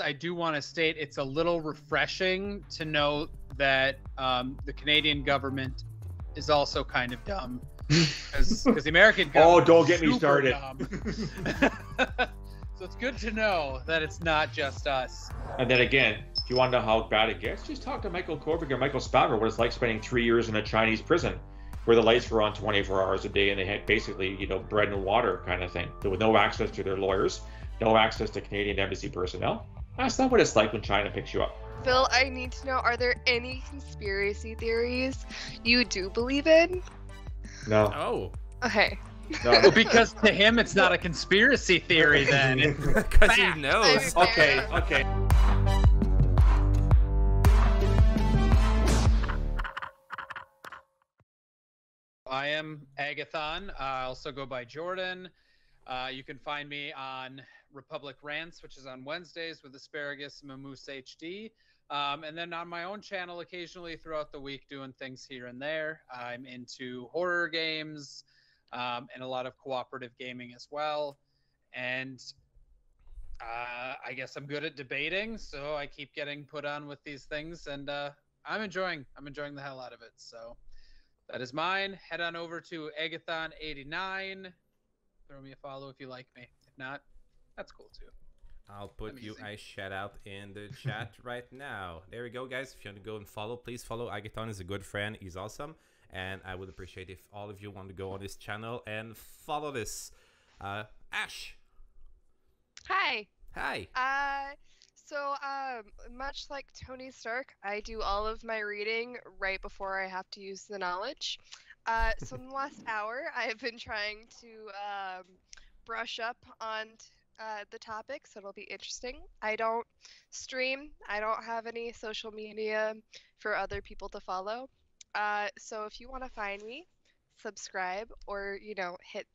I do want to state it's a little refreshing to know that um, the Canadian government is also kind of dumb because the American Oh, don't get me started. so it's good to know that it's not just us. And then again, if you want to know how bad it gets, just talk to Michael Kovrig or Michael Spavor what it's like spending three years in a Chinese prison where the lights were on 24 hours a day and they had basically, you know, bread and water kind of thing. With no access to their lawyers, no access to Canadian embassy personnel. That's not what it's like when China picks you up. Phil, I need to know are there any conspiracy theories you do believe in? No. Oh, Okay. Well, No. because to him it's not a conspiracy theory then. Because he knows. Okay, okay. I am Agathon. Uh, I also go by Jordan. Uh, you can find me on Republic Rants, which is on Wednesdays with Asparagus and Mamoose HD. Um, and then on my own channel, occasionally throughout the week, doing things here and there. I'm into horror games um, and a lot of cooperative gaming as well. And uh, I guess I'm good at debating, so I keep getting put on with these things, and uh, I'm enjoying. I'm enjoying the hell out of it. So. That is mine. Head on over to Agathon89. Throw me a follow if you like me. If not, that's cool too. I'll put you Amazing. a shout out in the chat right now. There we go, guys. If you want to go and follow, please follow. Agathon is a good friend. He's awesome. And I would appreciate if all of you want to go on his channel and follow this. Uh, Ash, Hi. hi. Uh so um much like Tony Stark, I do all of my reading right before I have to use the knowledge. Uh so in the last hour I have been trying to um brush up on uh, the topic, so it'll be interesting. I don't stream. I don't have any social media for other people to follow. Uh, so if you want to find me, subscribe or you know hit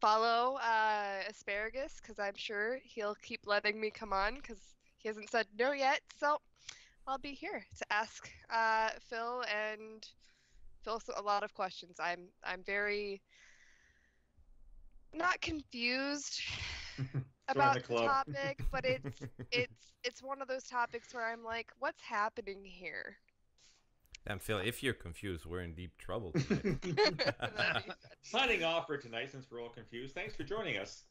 follow uh, asparagus because I'm sure he'll keep letting me come on because he hasn't said no yet. So I'll be here to ask uh, Phil and Phil a lot of questions. I'm I'm very not confused about the the, topic, but it's it's it's one of those topics where I'm like, what's happening here? And Phil, if you're confused, we're in deep trouble. tonight. That'd be- Signing off for tonight since we're all confused. Thanks for joining us.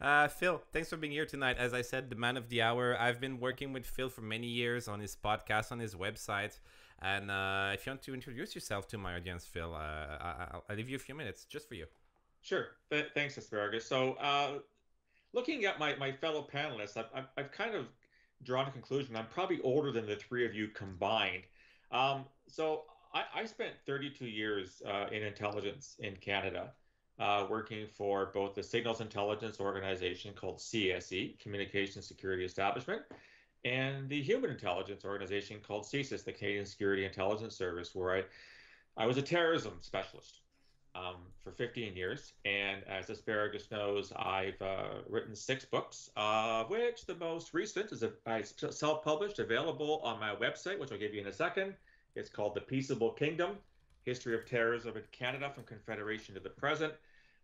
uh, Phil, thanks for being here tonight. As I said, the man of the hour. I've been working with Phil for many years on his podcast, on his website. And uh, if you want to introduce yourself to my audience, Phil, uh, I- I'll, I'll leave you a few minutes just for you. Sure. Th- thanks, Asparagus. So, uh, looking at my, my fellow panelists, I've, I've, I've kind of drawn a conclusion. I'm probably older than the three of you combined. Um, so, I, I spent 32 years uh, in intelligence in Canada, uh, working for both the Signals Intelligence Organization called CSE, Communication Security Establishment, and the Human Intelligence Organization called CSIS, the Canadian Security Intelligence Service, where I, I was a terrorism specialist um, for 15 years. And as Asparagus knows, I've uh, written six books, of which the most recent is a, I self published, available on my website, which I'll give you in a second. It's called The Peaceable Kingdom History of Terrorism in Canada from Confederation to the Present.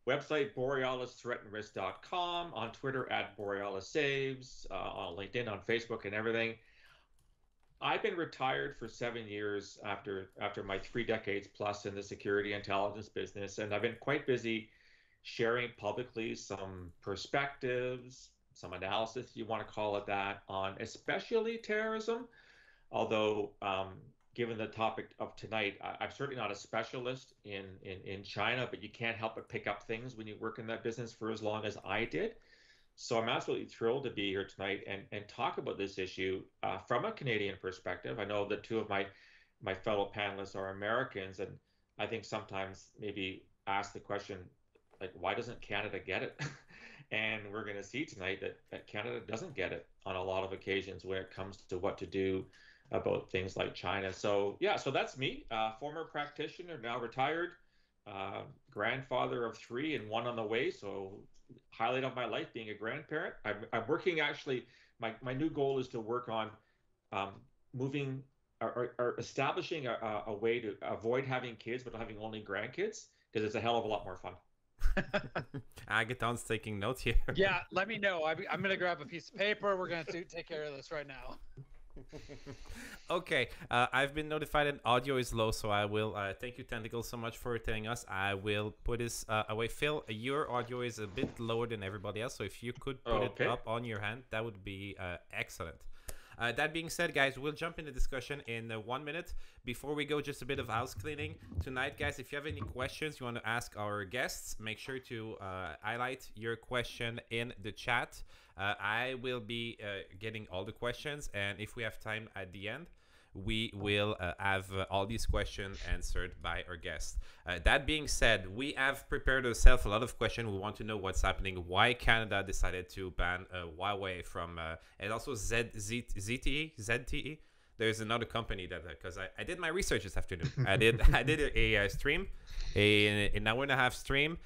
Website borealisthreatandrisk.com, on Twitter at Borealis Saves, uh, on LinkedIn, on Facebook, and everything. I've been retired for seven years after after my three decades plus in the security intelligence business, and I've been quite busy sharing publicly some perspectives, some analysis, you want to call it that, on especially terrorism. Although, um, given the topic of tonight, I, I'm certainly not a specialist in, in in China, but you can't help but pick up things when you work in that business for as long as I did. So I'm absolutely thrilled to be here tonight and, and talk about this issue uh, from a Canadian perspective. I know that two of my my fellow panelists are Americans, and I think sometimes maybe ask the question like, why doesn't Canada get it? and we're going to see tonight that, that Canada doesn't get it on a lot of occasions when it comes to what to do about things like China. So yeah, so that's me, uh, former practitioner, now retired, uh, grandfather of three and one on the way. So highlight of my life being a grandparent. I'm, I'm working actually. My, my new goal is to work on um, moving or, or, or establishing a, a, a way to avoid having kids but having only grandkids because it's a hell of a lot more fun. Agathon's taking notes here. yeah, let me know. I, am gonna grab a piece of paper. We're gonna do, take care of this right now. okay, uh, I've been notified that audio is low, so I will uh, thank you, Tentacle, so much for telling us. I will put this uh, away. Phil, your audio is a bit lower than everybody else, so if you could put okay. it up on your hand, that would be uh, excellent. Uh, that being said, guys, we'll jump into discussion in uh, one minute. Before we go, just a bit of house cleaning. Tonight, guys, if you have any questions you want to ask our guests, make sure to uh, highlight your question in the chat. Uh, I will be uh, getting all the questions, and if we have time at the end, we will uh, have uh, all these questions answered by our guest. Uh, that being said, we have prepared ourselves a lot of questions. We want to know what's happening, why Canada decided to ban uh, Huawei from, uh, and also Z, Z, ZTE, ZTE. There's another company that because uh, I, I did my research this afternoon. I did I did a, a stream, a an hour and a half stream.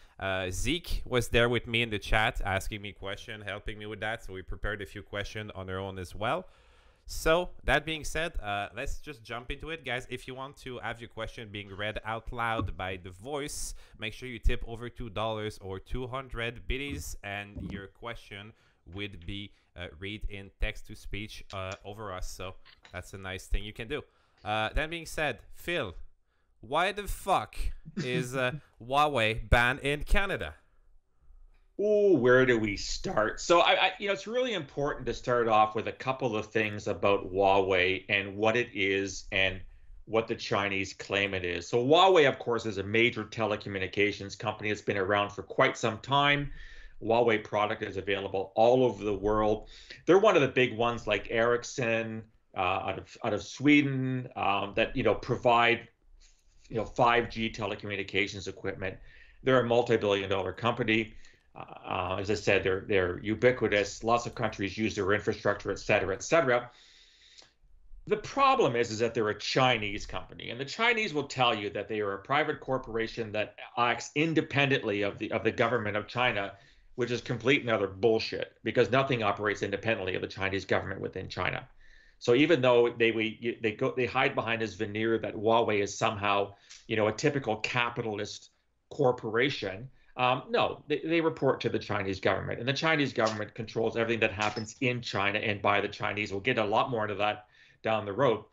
Zeke was there with me in the chat, asking me question, helping me with that. So we prepared a few questions on our own as well. So that being said, uh, let's just jump into it, guys. If you want to have your question being read out loud by the voice, make sure you tip over two dollars or two hundred biddies, and your question would be uh, read in text to speech uh, over us. So that's a nice thing you can do. Uh, that being said, Phil, why the fuck is Huawei banned in Canada? Oh, where do we start? So, I, I, you know, it's really important to start off with a couple of things about Huawei and what it is and what the Chinese claim it is. So, Huawei, of course, is a major telecommunications company. It's been around for quite some time. Huawei product is available all over the world. They're one of the big ones, like Ericsson uh, out of out of Sweden, um, that you know provide you know 5G telecommunications equipment. They're a multi-billion-dollar company. Uh, as I said, they're they're ubiquitous. Lots of countries use their infrastructure, et cetera, et cetera. The problem is, is that they're a Chinese company, and the Chinese will tell you that they are a private corporation that acts independently of the of the government of China, which is complete and utter bullshit because nothing operates independently of the Chinese government within China. So even though they we, they go they hide behind this veneer that Huawei is somehow you know a typical capitalist corporation, um, no, they, they report to the Chinese government, and the Chinese government controls everything that happens in China and by the Chinese. We'll get a lot more into that down the road.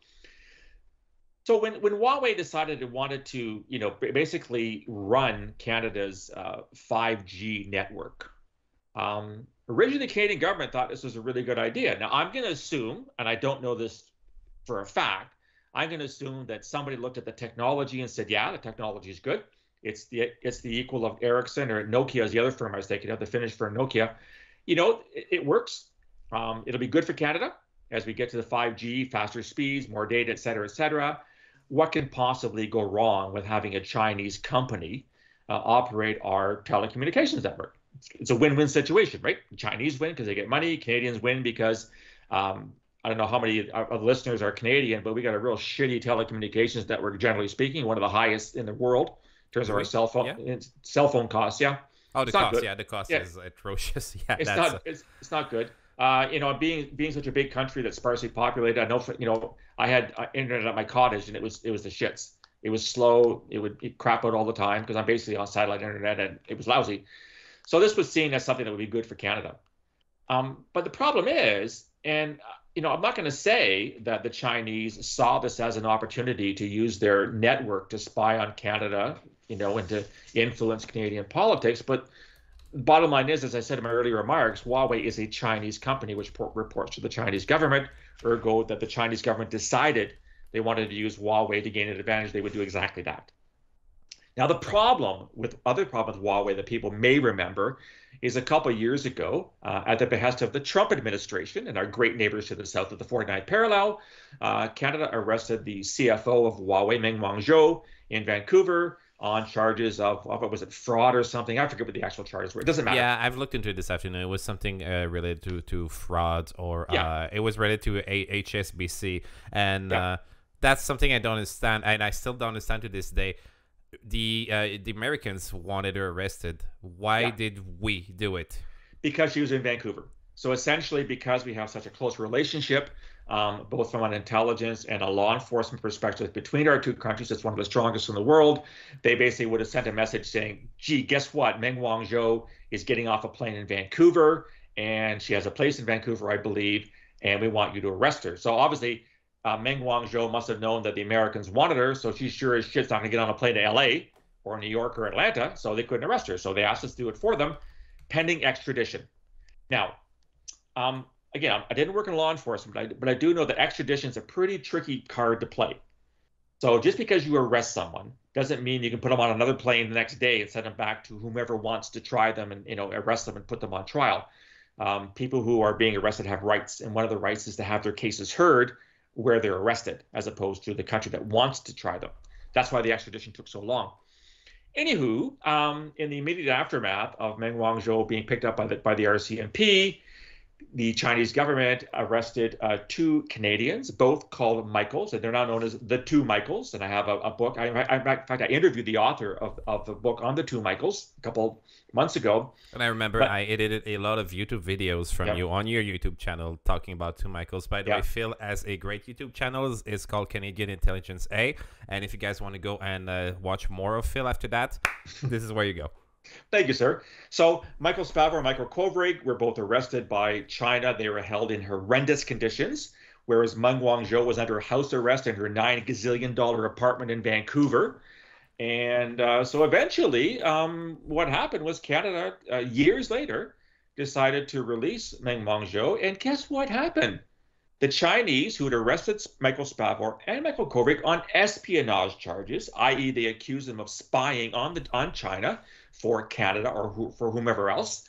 So when when Huawei decided it wanted to, you know, basically run Canada's uh, 5G network, um, originally the Canadian government thought this was a really good idea. Now I'm going to assume, and I don't know this for a fact, I'm going to assume that somebody looked at the technology and said, yeah, the technology is good. It's the it's the equal of Ericsson or Nokia is the other firm I was thinking of, the Finnish firm Nokia. You know, it, it works. Um, it'll be good for Canada as we get to the 5G, faster speeds, more data, et cetera, et cetera. What can possibly go wrong with having a Chinese company uh, operate our telecommunications network? It's, a win-win situation, right? The Chinese win because they get money. Canadians win because um, I don't know how many of the listeners are Canadian, but we got a real shitty telecommunications network, generally speaking, one of the highest in the world in terms of our cell phone yeah. cell phone costs. Yeah. Oh, the cost. Yeah, the cost yeah. is atrocious. Yeah, it's not. A... It's, it's not good. Uh, you know, being being such a big country that's sparsely populated, I know. For, you know, I had uh, internet at my cottage, and it was it was the shits. It was slow. It would it crap out all the time because I'm basically on satellite internet, and it was lousy. So this was seen as something that would be good for Canada. Um, but the problem is, and uh, you know, I'm not going to say that the Chinese saw this as an opportunity to use their network to spy on Canada you know, and to influence Canadian politics. But the bottom line is, as I said in my earlier remarks, Huawei is a Chinese company which reports to the Chinese government. Ergo, that the Chinese government decided they wanted to use Huawei to gain an advantage, they would do exactly that. Now, the problem with other problem with Huawei that people may remember is a couple years ago, uh, at the behest of the Trump administration and our great neighbors to the south of the 49th parallel, uh, Canada arrested the CFO of Huawei, Meng Wanzhou, in Vancouver on charges of, what was it fraud or something? I forget what the actual charges were. It doesn't matter. Yeah i've looked into it this afternoon. It was something uh, related to to fraud or yeah. uh, it was related to a- hsbc and yeah. uh, that's something i don't understand and i still don't understand to this day the uh, the americans wanted her arrested why yeah. did we do it because she was in vancouver So essentially, because we have such a close relationship, um, both from an intelligence and a law enforcement perspective between our two countries. It's one of the strongest in the world. They basically would have sent a message saying, gee, guess what? Meng Wanzhou is getting off a plane in Vancouver, and she has a place in Vancouver, I believe, and we want you to arrest her. So obviously, uh, Meng Wanzhou must have known that the Americans wanted her, so she sure as shit's not going to get on a plane to LA or New York or Atlanta, so they couldn't arrest her. So they asked us to do it for them, pending extradition. Now, um, again, I didn't work in law enforcement, but I, but I do know that extradition is a pretty tricky card to play. So just because you arrest someone doesn't mean you can put them on another plane the next day and send them back to whomever wants to try them and you know arrest them and put them on trial. Um, people who are being arrested have rights, and one of the rights is to have their cases heard where they're arrested, as opposed to the country that wants to try them. That's why the extradition took so long. Anywho, um, in the immediate aftermath of Meng Wanzhou being picked up by the by the RCMP, the Chinese government arrested uh, two Canadians, both called Michaels, and they're now known as the Two Michaels. And I have a, a book. I, I, in fact, I interviewed the author of, of the book on the Two Michaels a couple months ago. And I remember but, I edited a lot of YouTube videos from yep. you on your YouTube channel talking about Two Michaels. By the yep. way, Phil has a great YouTube channel. It's, it's called Canadian Intelligence A. And if you guys want to go and uh, watch more of Phil after that, this is where you go. Thank you, sir. So Michael Spavor and Michael Kovrig were both arrested by China. They were held in horrendous conditions, whereas Meng Wanzhou was under house arrest in her nine gazillion dollar apartment in Vancouver. And uh, so eventually, um, what happened was Canada, uh, years later, decided to release Meng Wanzhou. And guess what happened? The Chinese, who had arrested Michael Spavor and Michael Kovrig on espionage charges, i.e., they accused them of spying on the on China, for Canada or who, for whomever else,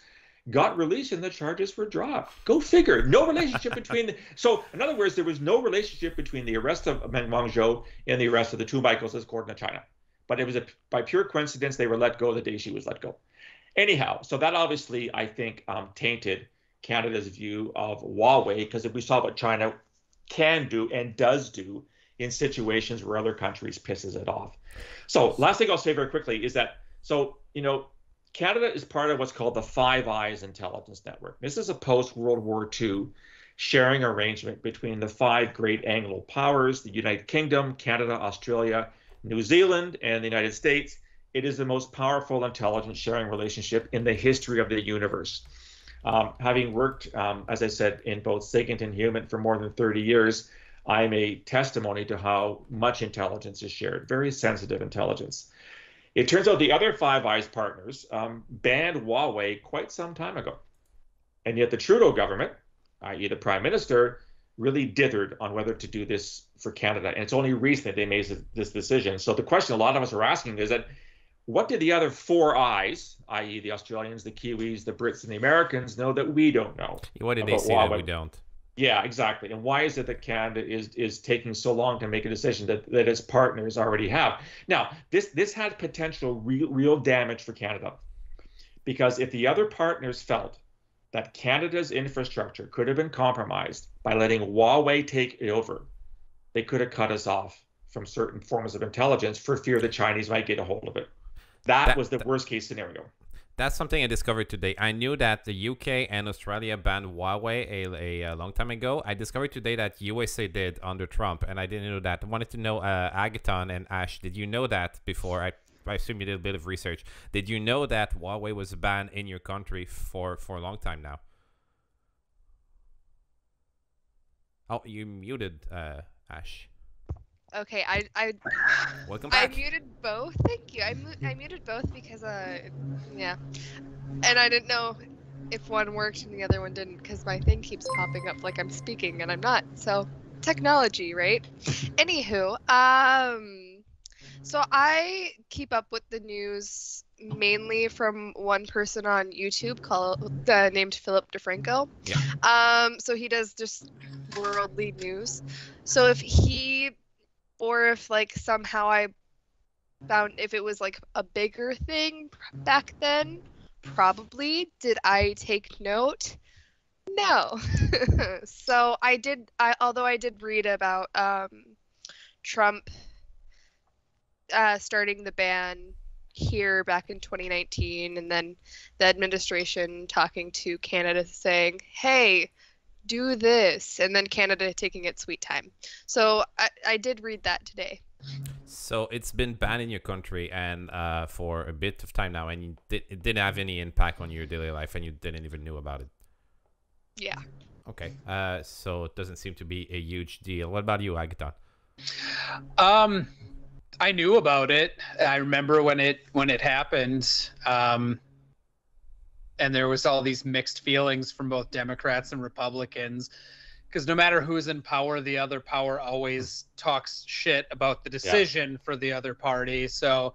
got released and the charges were dropped. Go figure. No relationship between the. So, in other words, there was no relationship between the arrest of Meng Wanzhou and the arrest of the two Michaels, according to China. But it was a, by pure coincidence they were let go the day she was let go. Anyhow, so that obviously I think um, tainted Canada's view of Huawei because if we saw what China can do and does do in situations where other countries pisses it off. So last thing I'll say very quickly is that so you know, Canada is part of what's called the Five Eyes Intelligence Network. This is a post World War II sharing arrangement between the five great Anglo powers the United Kingdom, Canada, Australia, New Zealand, and the United States. It is the most powerful intelligence sharing relationship in the history of the universe. Um, having worked, um, as I said, in both SIGINT and HUMINT for more than 30 years, I'm a testimony to how much intelligence is shared, very sensitive intelligence. It turns out the other Five Eyes partners um, banned Huawei quite some time ago. And yet the Trudeau government, i.e., the prime minister, really dithered on whether to do this for Canada. And it's only recently they made this decision. So the question a lot of us are asking is that what did the other four eyes, i.e., the Australians, the Kiwis, the Brits, and the Americans, know that we don't know? What did they say Huawei? that we don't? Yeah, exactly. And why is it that Canada is is taking so long to make a decision that, that its partners already have? Now, this this had potential real real damage for Canada. Because if the other partners felt that Canada's infrastructure could have been compromised by letting Huawei take it over, they could have cut us off from certain forms of intelligence for fear the Chinese might get a hold of it. That, that was the worst case scenario. That's something I discovered today. I knew that the UK and Australia banned Huawei a, a, a, long time ago. I discovered today that USA did under Trump, and I didn't know that. I wanted to know, uh, Agathon and Ash, did you know that before? I, I assume you did a bit of research. Did you know that Huawei was banned in your country for, for a long time now? Oh, you muted, uh, Ash. Okay, I I welcome back. I muted both. Thank you. I mu- I muted both because uh yeah, and I didn't know if one worked and the other one didn't because my thing keeps popping up like I'm speaking and I'm not. So technology, right? Anywho, um, so I keep up with the news mainly from one person on YouTube called uh, named Philip DeFranco. Yeah. Um, so he does just worldly news. So if he or if like somehow I found if it was like a bigger thing back then, probably. Did I take note? No. so I did I although I did read about um Trump uh, starting the ban here back in 2019, and then the administration talking to Canada saying, "Hey, do this," and then Canada taking its sweet time. So I, I did read that today. So it's been banned in your country and uh, for a bit of time now, and you did, it didn't have any impact on your daily life, and you didn't even know about it. Yeah. Okay. Uh, so it doesn't seem to be a huge deal. What about you, Agathon? Um, I knew about it. I remember when it when it happened. Um, and there was all these mixed feelings from both Democrats and Republicans because no matter who's in power, the other power always talks shit about the decision yeah. for the other party. So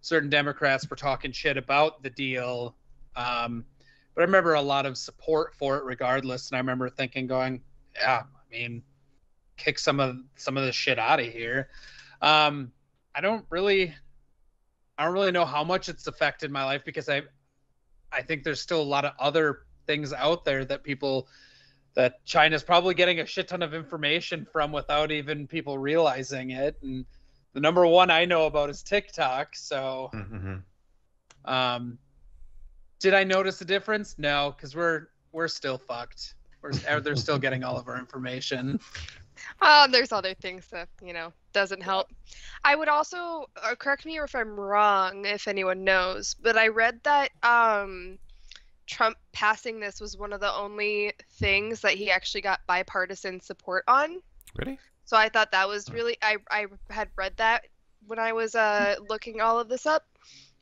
certain Democrats were talking shit about the deal. Um, but I remember a lot of support for it regardless. And I remember thinking, going, yeah, I mean, kick some of some of the shit out of here. Um, I don't really, I don't really know how much it's affected my life because I, I think there's still a lot of other things out there that people that China's probably getting a shit ton of information from without even people realizing it. And the number one I know about is TikTok. So, mm-hmm. um, did I notice a difference? No, because we're we're still fucked. We're they're still getting all of our information. Uh, there's other things that you know doesn't help. I would also uh, correct me if I'm wrong, if anyone knows, but I read that um, Trump passing this was one of the only things that he actually got bipartisan support on. Really? So I thought that was really I I had read that when I was uh looking all of this up.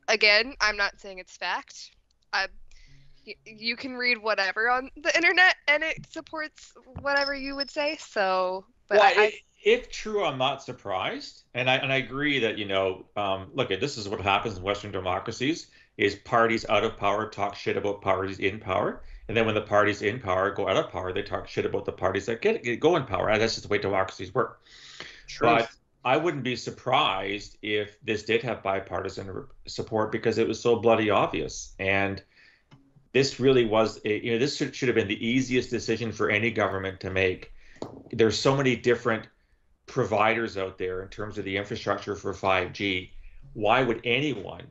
Again, I'm not saying it's fact. I you can read whatever on the internet and it supports whatever you would say. So, but well, I, if true, I'm not surprised, and I and I agree that you know, um, look, at this is what happens in Western democracies: is parties out of power talk shit about parties in power, and then when the parties in power go out of power, they talk shit about the parties that get, get go in power. That's just the way democracies work. Truth. But I wouldn't be surprised if this did have bipartisan support because it was so bloody obvious and this really was a, you know this should, should have been the easiest decision for any government to make. There's so many different providers out there in terms of the infrastructure for 5G why would anyone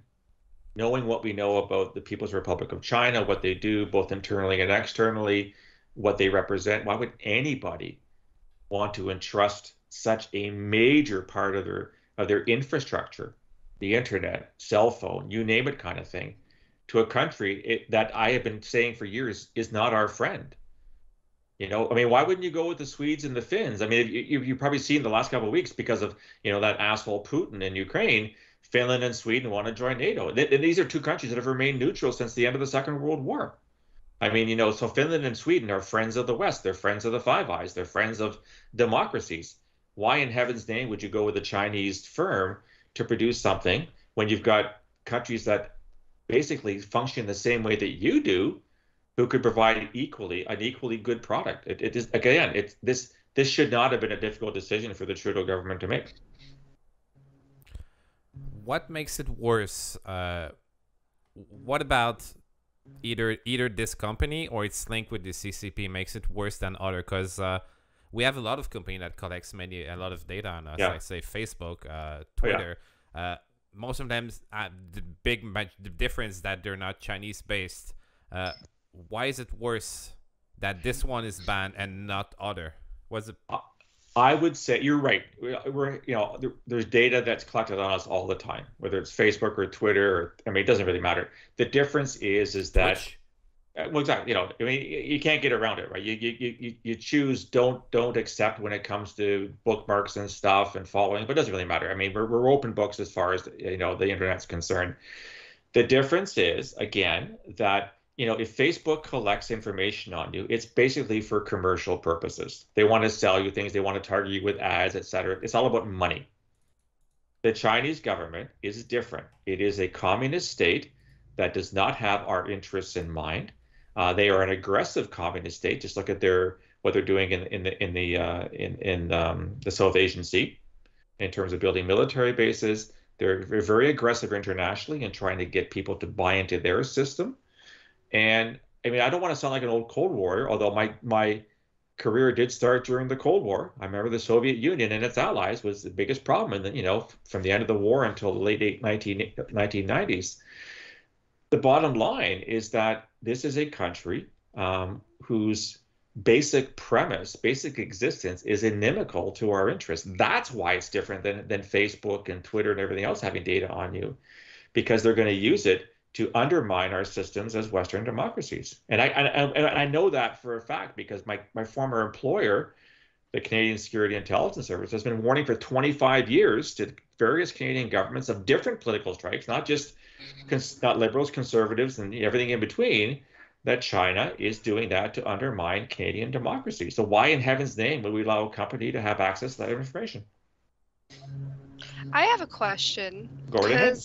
knowing what we know about the People's Republic of China what they do both internally and externally what they represent why would anybody want to entrust such a major part of their of their infrastructure the internet cell phone you name it kind of thing to a country it, that I have been saying for years is not our friend. You know, I mean, why wouldn't you go with the Swedes and the Finns? I mean, you, you've probably seen the last couple of weeks because of you know that asshole Putin in Ukraine. Finland and Sweden want to join NATO. And these are two countries that have remained neutral since the end of the Second World War. I mean, you know, so Finland and Sweden are friends of the West. They're friends of the Five Eyes. They're friends of democracies. Why in heaven's name would you go with a Chinese firm to produce something when you've got countries that basically function the same way that you do, who could provide equally an equally good product. It, it is again, it's this this should not have been a difficult decision for the Trudeau government to make. What makes it worse? Uh, what about either either this company or its link with the CCP makes it worse than other? Because uh, we have a lot of company that collects many a lot of data on us, yeah. like say Facebook, uh, Twitter. Oh, yeah. Most of them uh, the big the difference that they're not Chinese based. Uh, why is it worse that this one is banned and not other? Was it? I would say you're right. We're you know there, there's data that's collected on us all the time, whether it's Facebook or Twitter. Or, I mean, it doesn't really matter. The difference is is that. Which? Uh, well, exactly. You know, I mean, you can't get around it, right? You you you you choose don't don't accept when it comes to bookmarks and stuff and following, but it doesn't really matter. I mean, we're we're open books as far as you know the internet's concerned. The difference is again that you know if Facebook collects information on you, it's basically for commercial purposes. They want to sell you things, they want to target you with ads, etc. It's all about money. The Chinese government is different. It is a communist state that does not have our interests in mind uh, they are an aggressive communist state. Just look at their what they're doing in in the in the uh, in in um, the South Asian Sea in terms of building military bases. They're very aggressive internationally in trying to get people to buy into their system. And I mean, I don't want to sound like an old Cold War, although my my career did start during the Cold War. I remember the Soviet Union and its allies was the biggest problem, and you know from the end of the war until the late 19, 1990s. The bottom line is that this is a country um, whose basic premise, basic existence is inimical to our interests. That's why it's different than, than Facebook and Twitter and everything else having data on you, because they're going to use it to undermine our systems as Western democracies. And I, and, and I know that for a fact because my, my former employer, the Canadian Security Intelligence Service, has been warning for 25 years to various Canadian governments of different political stripes, not just not liberals, conservatives, and everything in between, that China is doing that to undermine Canadian democracy. So why in heaven's name would we allow a company to have access to that information? I have a question. Ahead.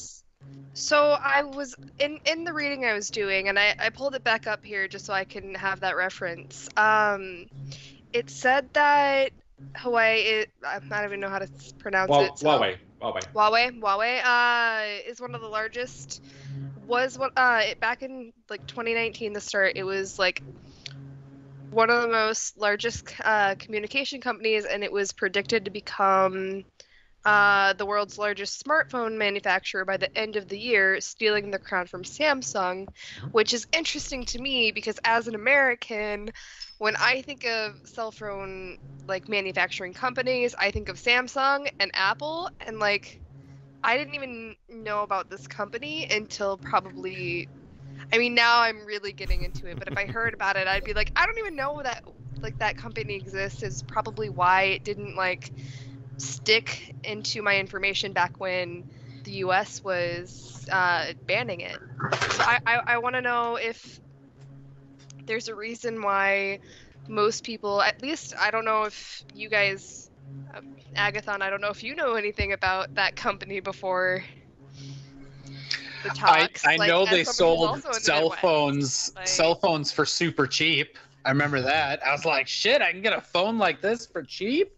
So I was in in the reading I was doing, and I, I pulled it back up here just so I can have that reference. Um, it said that Hawaii, is, I don't even know how to pronounce Wa- it. So. Huawei. Huawei. Huawei. Huawei uh, is one of the largest. Was what uh back in like 2019, the start. It was like one of the most largest uh, communication companies, and it was predicted to become uh, the world's largest smartphone manufacturer by the end of the year, stealing the crown from Samsung, which is interesting to me because as an American, when I think of cell phone like manufacturing companies, I think of Samsung and Apple, and like I didn't even know about this company until probably. I mean, now I'm really getting into it, but if I heard about it, I'd be like, I don't even know that like that company exists. Is probably why it didn't like stick into my information back when the U.S. was uh, banning it. So I, I, I want to know if there's a reason why most people, at least I don't know if you guys, um, Agathon, I don't know if you know anything about that company before the talks. I, I like, know they sold the cell phones, Like- cell phones for super cheap. I remember that. I was like, shit, I can get a phone like this for cheap.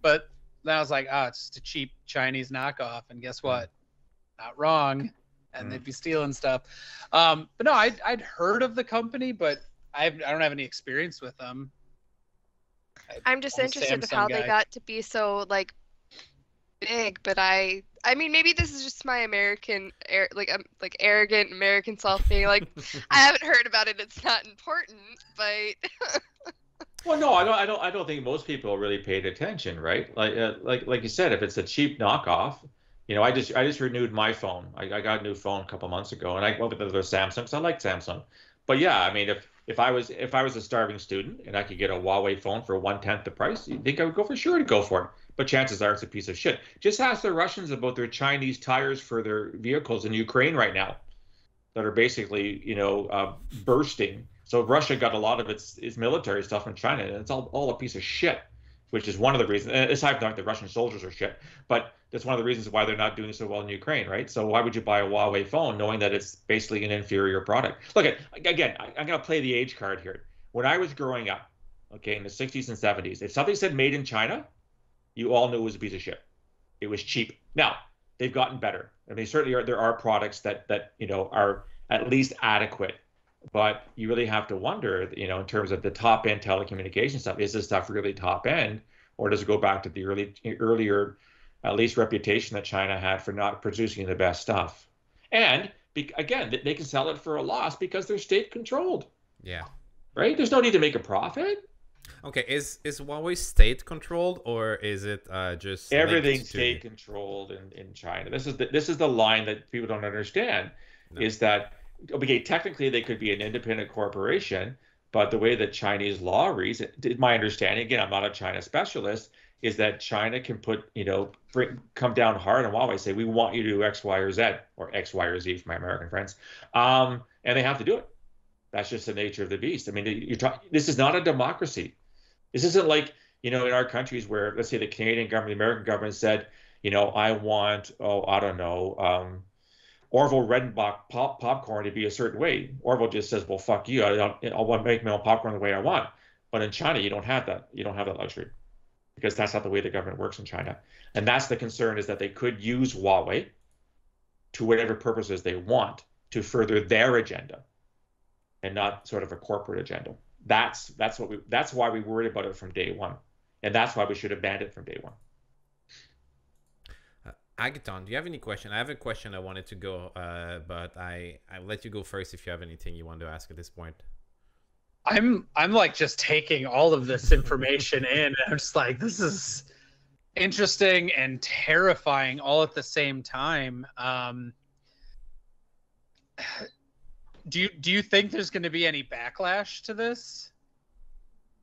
But then I was like, oh, it's just a cheap Chinese knockoff. And guess what? Not wrong. And Mm. they'd be stealing stuff. Um, but no, I'd, I'd heard of the company, but I, I don't have any experience with them. I'm just I'm interested in Samsung how they got to be so like big, but I I mean maybe this is just my American air like um, like arrogant American self being like I haven't heard about it, it's not important, but Well, no, I don't. I don't. I don't think most people really paid attention, right? Like, uh, like, like you said, if it's a cheap knockoff, you know, I just, I just renewed my phone. I, I got a new phone a couple months ago, and I went with another Samsung because I like Samsung. But yeah, I mean, if if I was if I was a starving student and I could get a Huawei phone for one tenth the price, you think I would go for sure to go for it. But chances are it's a piece of shit. Just ask the Russians about their Chinese tires for their vehicles in Ukraine right now, that are basically, you know, uh, bursting. So Russia got a lot of its its military stuff from China, and it's all, all a piece of shit, which is one of the reasons. Aside from that, the Russian soldiers are shit, but that's one of the reasons why they're not doing so well in Ukraine, right? So why would you buy a Huawei phone knowing that it's basically an inferior product? Look at again, I, I'm gonna play the age card here. When I was growing up, okay, in the 60s and 70s, if something said made in China, you all knew it was a piece of shit. It was cheap. Now they've gotten better. I mean, certainly are, there are products that that you know are at least adequate but you really have to wonder, you know, in terms of the top end telecommunication stuff, is this stuff really top end, or does it go back to the early earlier, at least reputation that China had for not producing the best stuff? And be, again, they can sell it for a loss because they're state controlled, Yeah. right? There's no need to make a profit. Okay, is is Huawei state controlled or is it uh, just everything to- state controlled in, in China. This is the, this is the line that people don't understand. No. Is that okay? Technically, they could be an independent corporation, but the way that Chinese law reads, it- my understanding again, I'm not a China specialist, is that China can put you know bring, come down hard on Huawei, say we want you to do X, Y, or Z, or X, Y, or Z for my American friends, um, and they have to do it. That's just the nature of the beast. I mean, you're talking. This is not a democracy. This isn't like you know in our countries where let's say the Canadian government, the American government said, you know, I want oh I don't know. Um, Orville Redenbach pop, popcorn to be a certain way. Orville just says, "Well, fuck you. I don't. I want to make my own popcorn the way I want." But in China, you don't have that. You don't have that luxury because that's not the way the government works in China. And that's the concern is that they could use Huawei to whatever purposes they want to further their agenda, and not sort of a corporate agenda. that's that's what we that's why we worried about it from day one, and that's why we should have banned it from day one. Uh, Agathon, do you have any question? I have a question I wanted to go, uh, but I I let you go first if you have anything you want to ask at this point. I'm I'm like just taking all of this information in. And I'm just like, this is interesting and terrifying all at the same time. Um, do you do you think there's going to be any backlash to this?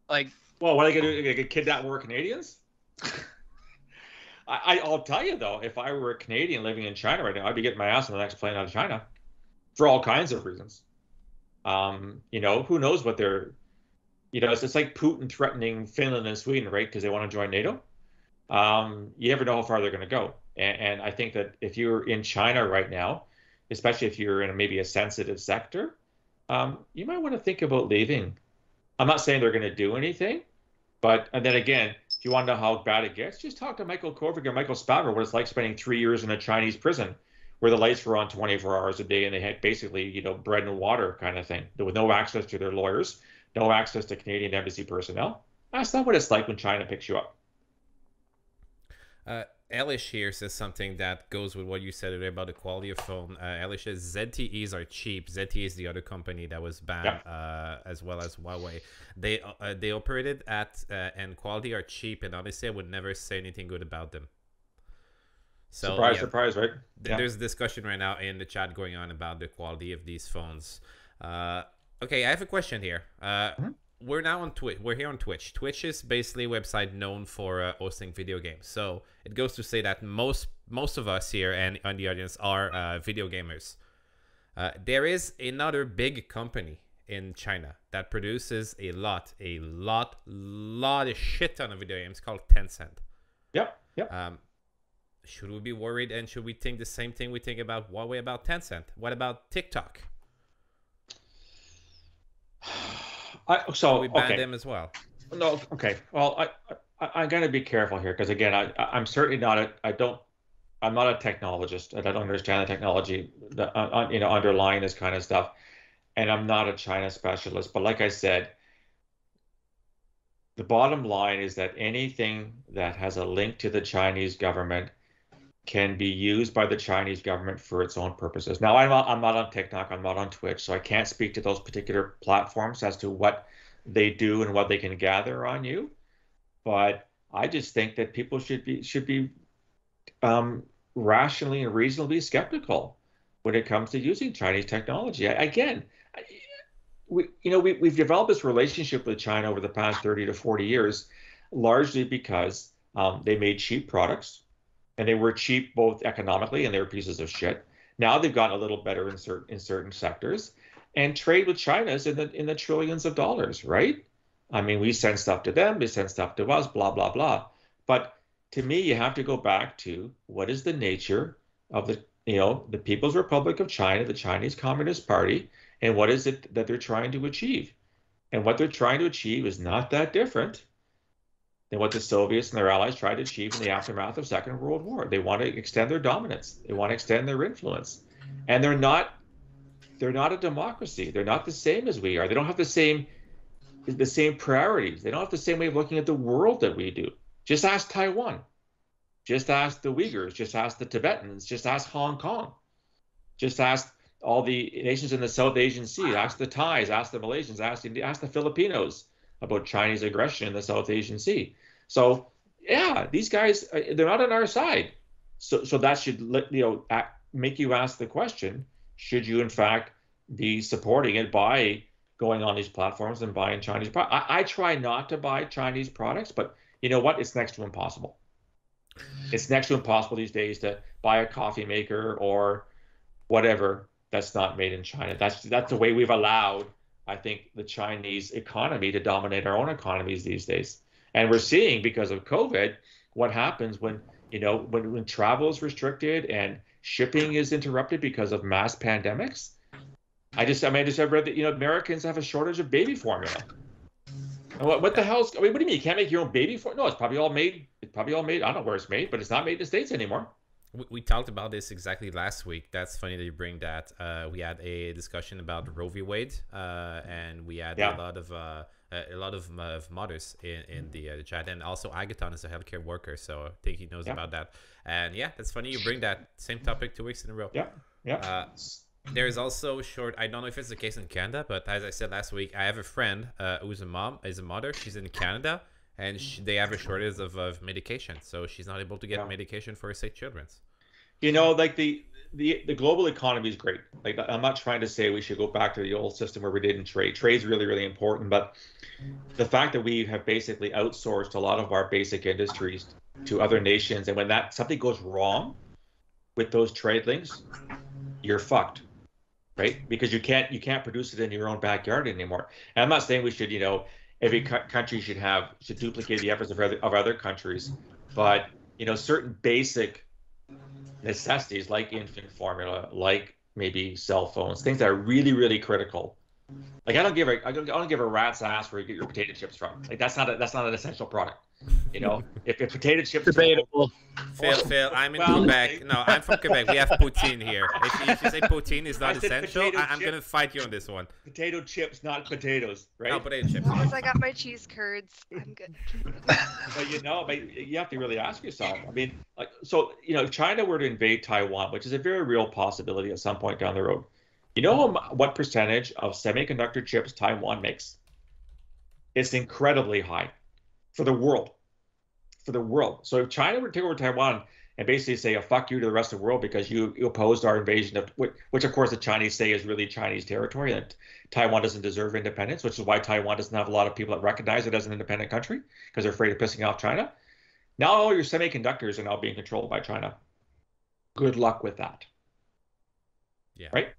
Like, well, what are they going to do? Get kidnap more Canadians? I, I'll tell you though, if I were a Canadian living in China right now, I'd be getting my ass on the next plane out of China, for all kinds of reasons. Um, you know, who knows what they're, you know, it's, it's like Putin threatening Finland and Sweden, right? Because they want to join NATO. Um, you never know how far they're going to go. And, and, I think that if you're in China right now, especially if you're in a, maybe a sensitive sector, um, you might want to think about leaving. I'm not saying they're going to do anything, but and then again, if you want to know how bad it gets, just talk to Michael Kovrig or Michael Spavor what it's like spending three years in a Chinese prison where the lights were on 24 hours a day and they had basically, you know, bread and water kind of thing, with no access to their lawyers, no access to Canadian embassy personnel. That's not what it's like when China picks you up. Uh, Elish here says something that goes with what you said about the quality of phone. Uh, Elish says ZTEs are cheap. ZTE is the other company that was banned, yeah. uh, as well as Huawei. They uh, they operated at uh, and quality are cheap, and honestly, I would never say anything good about them. So, surprise, yeah, surprise, right? Yeah. There's discussion right now in the chat going on about the quality of these phones. Uh, okay, I have a question here. Uh, mm-hmm. We're now on Twitch. We're here on Twitch. Twitch is basically a website known for uh, hosting video games. So it goes to say that most most of us here and on the audience are uh, video gamers. Uh, there is another big company in China that produces a lot, a lot, lot of shit ton of video games called Tencent. Yep. Yep. Um, should we be worried and should we think the same thing we think about Huawei about Tencent? What about TikTok? I, so should we ban okay. them as well. No, okay. Well, I, I am gonna be careful here because again, I I'm certainly not a I don't I'm not a technologist. I don't understand the technology that uh, you know underlying this kind of stuff, and I'm not a China specialist. But like I said, the bottom line is that anything that has a link to the Chinese government can be used by the Chinese government for its own purposes. Now, I'm not, I'm not on TikTok, I'm not on Twitch, so I can't speak to those particular platforms as to what they do and what they can gather on you. But I just think that people should be should be um, rationally and reasonably skeptical when it comes to using Chinese technology. I, again, we you know we, we've developed this relationship with China over the past 30 to 40 years, largely because um, they made cheap products and they were cheap both economically and they were pieces of shit. Now they've gotten a little better in certain in certain sectors, and trade with China is in the in the trillions of dollars, right? I mean, we send stuff to them, they send stuff to us, blah blah blah. But to me, you have to go back to what is the nature of the you know the People's Republic of China, the Chinese Communist Party, and what is it that they're trying to achieve? And what they're trying to achieve is not that different than what the Soviets and their allies tried to achieve in the aftermath of Second World War. They want to extend their dominance. They want to extend their influence, and they're not they're not a democracy. They're not the same as we are. They don't have the same the same priorities. They don't have the same way of looking at the world that we do. Just ask Taiwan. Just ask the Uyghurs. Just ask the Tibetans. Just ask Hong Kong. Just ask all the nations in the South Asian Sea. Ask the Thais. Ask the Malaysians. Ask ask the Filipinos about Chinese aggression in the South Asian Sea. So yeah, these guys uh, they're not on our side. So so that should let you know make you ask the question: Should you in fact be supporting it by going on these platforms and buying Chinese products? I, I try not to buy Chinese products, but you know what? It's next to impossible. It's next to impossible these days to buy a coffee maker or whatever that's not made in China. That's that's the way we've allowed I think, the Chinese economy to dominate our own economies these days. And we're seeing because of COVID what happens when you know when, when travel is restricted and shipping is interrupted because of mass pandemics. I just I mean I just have read that you know Americans have a shortage of baby formula. What what the hell's I mean what do you mean you can't make your own baby formula? No, it's probably all made. It's probably all made. I don't know where it's made, but it's not made in the states anymore. We, we talked about this exactly last week. That's funny that you bring that. Uh, we had a discussion about Roe v. Wade, uh, and we had Yeah. a lot of uh, a lot of, uh, of mothers in, in the, uh, the chat, and also Agathon is a healthcare worker, so I think he knows Yeah. about that. And yeah, that's funny you bring that same topic two weeks in a row. Yeah, yeah. Uh, there's also short. I don't know if it's the case in Canada, but as I said last week, I have a friend uh, who's a mom, is a mother. She's in Canada, and she, they have a shortage of, of medication, so she's not able to get Yeah. medication for her sick children. you know like the the the global economy is great like i'm not trying to say we should go back to the old system where we didn't trade trade's really really important but the fact that we have basically outsourced a lot of our basic industries to other nations and when that something goes wrong with those trade links you're fucked right because you can't you can't produce it in your own backyard anymore and i'm not saying we should you know every cou- country should have should duplicate the efforts of other, of other countries but you know certain basic necessities like infant formula, like maybe cell phones, things that are really, really critical. Like I don't give a I don't, I don't give a rat's ass where you get your potato chips from. Like that's not a, that's not an essential product. You know, if, if potato chips Debatable. Phil, Phil, I'm in Well, Quebec. No, I'm from Quebec. We have poutine here. If, if you say poutine is not essential, I, I'm gonna fight you on this one. potato chips, not potatoes, right? No, potato chips. As long as I got my cheese curds, I'm good. but you know, but you have to really ask yourself. I mean, like, so you know, if China were to invade Taiwan, which is a very real possibility at some point down the road, you know what percentage of semiconductor chips Taiwan makes? It's incredibly high for the world. For the world. So if China were to take over Taiwan and basically say a fuck you to the rest of the world because you, you opposed our invasion of which, which of course the Chinese say is really Chinese territory and Taiwan doesn't deserve independence, which is why Taiwan doesn't have a lot of people that recognize it as an independent country because they're afraid of pissing off China. Now all your semiconductors are now being controlled by China. Good luck with that. Yeah. Right?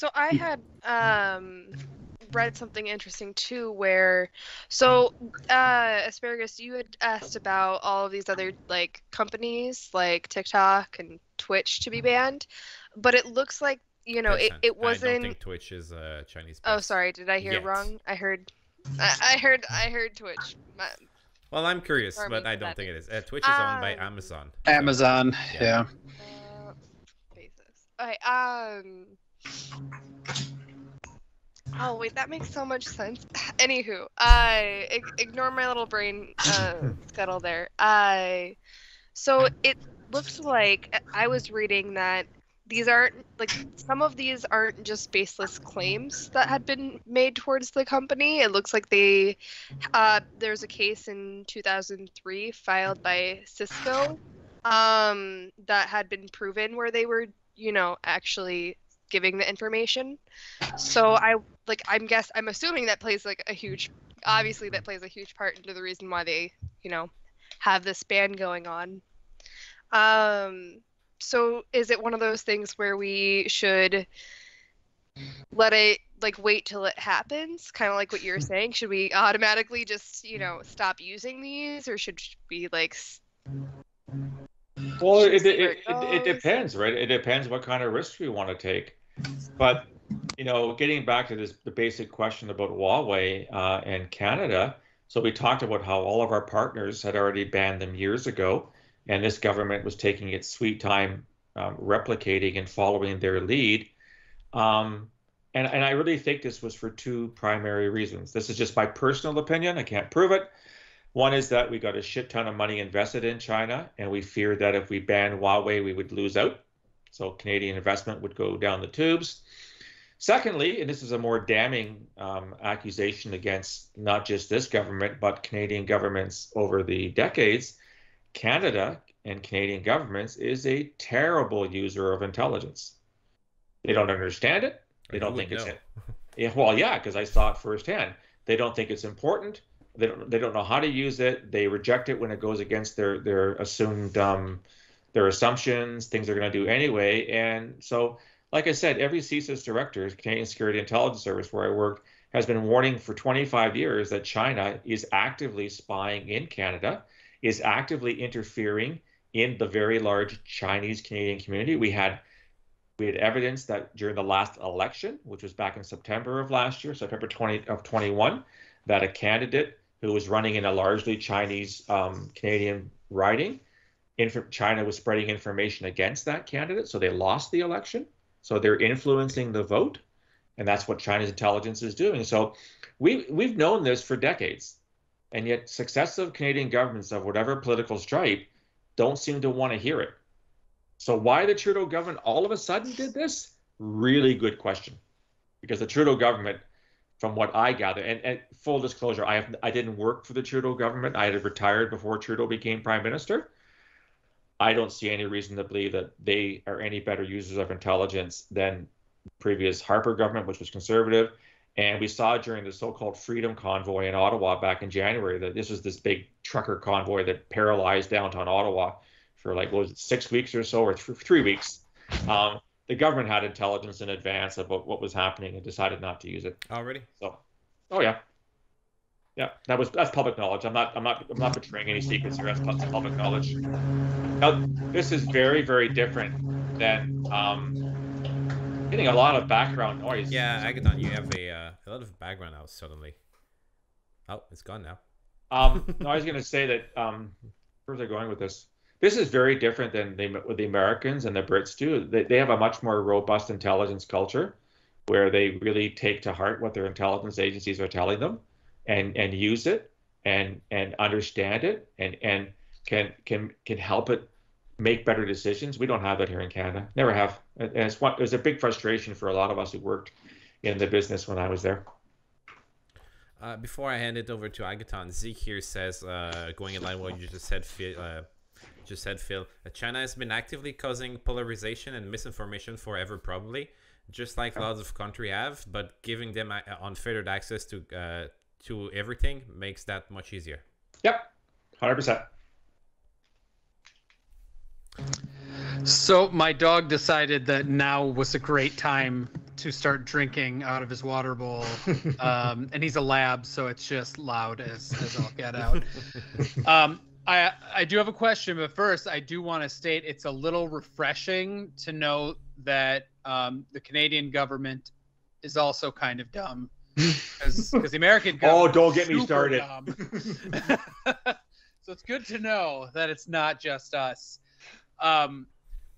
So I had um read something interesting too where so uh asparagus you had asked about all of these other like companies like TikTok and Twitch to be banned but it looks like you know it, Percent. it I don't wasn't think Twitch is uh, Chinese. oh sorry did I hear Yet. wrong I heard I, I heard I heard Twitch My- Well, I'm curious, Or but I don't that think it is. Uh, Twitch is owned by Um, Amazon. so- Amazon. Yeah. Yeah. Uh, basis. Okay. Um. Oh wait, that makes so much sense. Anywho, I ig- ignore my little brain uh, scuttle there. I. So it looks like I was reading that these aren't like some of these aren't just baseless claims that had been made towards the company. It looks like they uh, there's a case in 2003 filed by Cisco um, that had been proven where they were, you know, actually giving the information. So I like I'm guess I'm assuming that plays like a huge obviously that plays a huge part into the reason why they, you know, have this ban going on. Um so is it one of those things where we should let it like wait till it happens kind of like what you're saying should we automatically just you know stop using these or should we like Well, it, it, it, it it depends, right? It depends what kind of risks we want to take. But, you know, getting back to this, the basic question about Huawei uh, and Canada. So we talked about how all of our partners had already banned them years ago, and this government was taking its sweet time um, replicating and following their lead. Um, and, and I really think this was for two primary reasons. This is just my personal opinion. I can't prove it. One is that we got a shit ton of money invested in China, and we feared that if we banned Huawei, we would lose out. So Canadian investment would go down the tubes. Secondly, and this is a more damning um, accusation against not just this government, but Canadian governments over the decades, Canada and Canadian governments is a terrible user of intelligence. They don't understand it. They don't think it's it. Yeah, well, yeah, because I saw it firsthand. They don't think it's important. They don't, they don't know how to use it. They reject it when it goes against their their assumed um, their assumptions, things they're going to do anyway. And so, like I said, every CSIS director, Canadian Security Intelligence Service, where I worked, has been warning for 25 years that China is actively spying in Canada, is actively interfering in the very large Chinese Canadian community. We had we had evidence that during the last election, which was back in September of last year, September 20 of 21, that a candidate who was running in a largely Chinese um, Canadian riding. Inf- China was spreading information against that candidate, so they lost the election. So they're influencing the vote, and that's what China's intelligence is doing. So we we've known this for decades, and yet successive Canadian governments of whatever political stripe don't seem to want to hear it. So why the Trudeau government all of a sudden did this? Really good question, because the Trudeau government from what I gather, and, and, full disclosure, I have I didn't work for the Trudeau government. I had retired before Trudeau became prime minister. I don't see any reason to believe that they are any better users of intelligence than previous Harper government, which was conservative. And we saw during the so-called Freedom Convoy in Ottawa back in January that this was this big trucker convoy that paralyzed downtown Ottawa for like what was it, six weeks or so, or th- three weeks. Um, the government had intelligence in advance about what was happening and decided not to use it. Already? So, oh yeah, yeah, that was that's public knowledge. I'm not I'm not I'm not betraying any secrets here. That's public knowledge. Now, this is very very different than um, getting a lot of background noise. Yeah, Agathon, you have a uh, a lot of background noise suddenly. Oh, it's gone now. Um, no, I was going to say that. Um, where's I going with this? this is very different than they, what the Americans and the Brits do. They, they have a much more robust intelligence culture where they really take to heart what their intelligence agencies are telling them and, and use it and, and understand it and, and can, can, can help it make better decisions. We don't have that here in Canada. Never have. And it's one, it was a big frustration for a lot of us who worked in the business when I was there. Uh, before I hand it over to Agathon, Zeke here says, uh, going in line with what you just said, uh, just said Phil, China has been actively causing polarization and misinformation forever, probably, just like lots of country have. But giving them uh, unfettered access to uh, to everything makes that much easier. Yep, hundred percent. So my dog decided that now was a great time to start drinking out of his water bowl, um, and he's a lab, so it's just loud as as all get out. Um, I I do have a question, but first I do want to state it's a little refreshing to know that um, the Canadian government is also kind of dumb because the American oh don't get me started. so it's good to know that it's not just us. Um,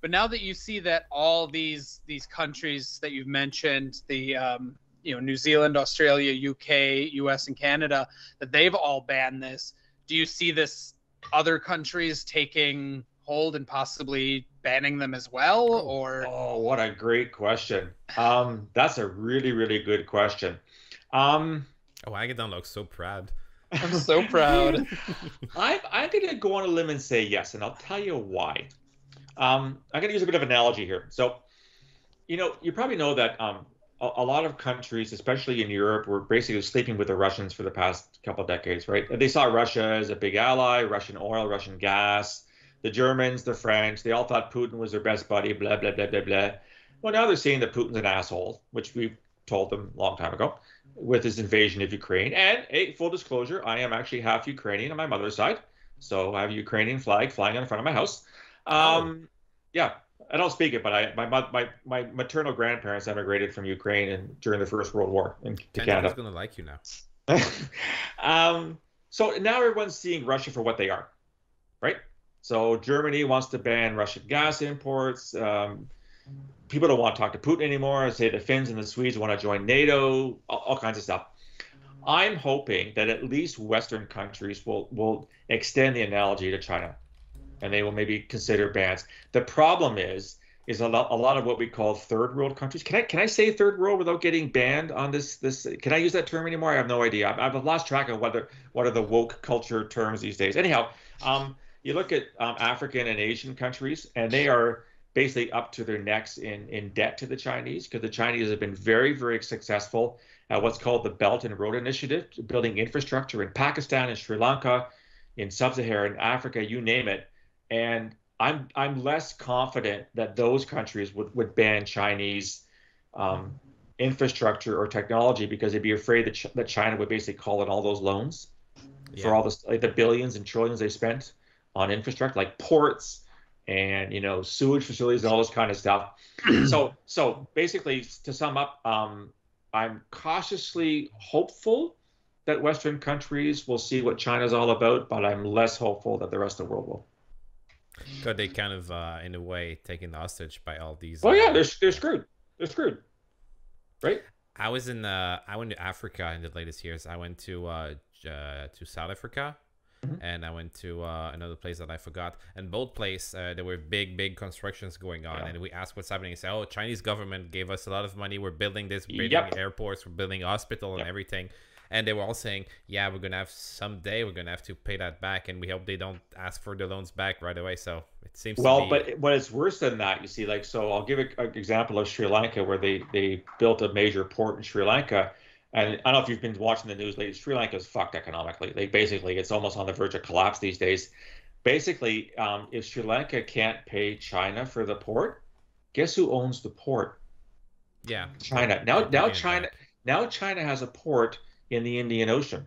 but now that you see that all these these countries that you've mentioned, the um, you know New Zealand, Australia, UK, US, and Canada, that they've all banned this, do you see this other countries taking hold and possibly banning them as well or oh what a great question um that's a really really good question um oh agathon looks so proud i'm so proud I, i'm gonna go on a limb and say yes and i'll tell you why um i'm gonna use a bit of analogy here so you know you probably know that um a, a lot of countries especially in europe were basically sleeping with the russians for the past couple of decades, right? They saw Russia as a big ally, Russian oil, Russian gas. The Germans, the French, they all thought Putin was their best buddy, blah, blah, blah, blah, blah. Well, now they're seeing that Putin's an asshole, which we told them a long time ago with his invasion of Ukraine. And hey, full disclosure, I am actually half Ukrainian on my mother's side. So I have a Ukrainian flag flying in front of my house. Um, oh. Yeah, I don't speak it, but I my my my maternal grandparents emigrated from Ukraine and during the First World War in, to Canada. Canada's gonna like you now. um, so now everyone's seeing Russia for what they are, right? So Germany wants to ban Russian gas imports. Um, people don't want to talk to Putin anymore. Say the Finns and the Swedes want to join NATO. All, all kinds of stuff. I'm hoping that at least Western countries will will extend the analogy to China, and they will maybe consider bans. The problem is is a lot, a lot of what we call third world countries. Can I can I say third world without getting banned on this this? Can I use that term anymore? I have no idea. I've, I've lost track of whether what are the woke culture terms these days. Anyhow, um, you look at um, African and Asian countries, and they are basically up to their necks in in debt to the Chinese because the Chinese have been very very successful at what's called the Belt and Road Initiative, building infrastructure in Pakistan and Sri Lanka, in sub-Saharan Africa, you name it, and I'm I'm less confident that those countries would, would ban Chinese um, infrastructure or technology because they'd be afraid that, Ch- that China would basically call in all those loans yeah. for all this like the billions and trillions they spent on infrastructure like ports and you know sewage facilities and all this kind of stuff. so so basically to sum up, um, I'm cautiously hopeful that Western countries will see what China's all about, but I'm less hopeful that the rest of the world will. So they kind of, uh, in a way, taken the hostage by all these. Oh uh, yeah, they're they're screwed. They're screwed, right? I was in uh I went to Africa in the latest years. I went to uh, uh to South Africa Mhm. and I went to uh, another place that I forgot. And both places, uh, there were big big constructions going on Yeah. and we asked what's happening. They said, "Oh, Chinese government gave us a lot of money. We're building this, building Yep. airports, we're building hospital and Yep. everything." And they were all saying, "Yeah, we're going to have someday we're going to have to pay that back and we hope they don't ask for the loans back right away." So, it seems to Well, be but what it's worse than that, you see, like so. I'll give an example of Sri Lanka, where they they built a major port in Sri Lanka, and I don't know if you've been watching the news lately. Sri Lanka is fucked economically. They basically it's almost on the verge of collapse these days. Basically, um, if Sri Lanka can't pay China for the port, guess who owns the port? yeah. China. Now, now China, now China has a port in the Indian Ocean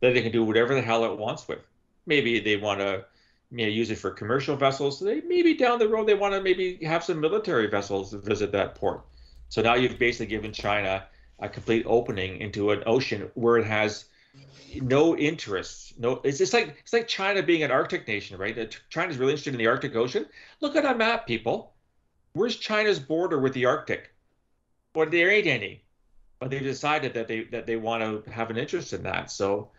that they can do whatever the hell it wants with. Maybe they want to you know, use it for commercial vessels. They maybe down the road they want to maybe have some military vessels visit that port. So now you've basically given China a complete opening into an ocean where it has no interests. No, it's just like it's like China being an Arctic nation, right? China's really interested in the Arctic Ocean. Look at a map, people. Where's China's border with the Arctic? Well, there ain't any. But they've decided that they that they want to have an interest in that. So,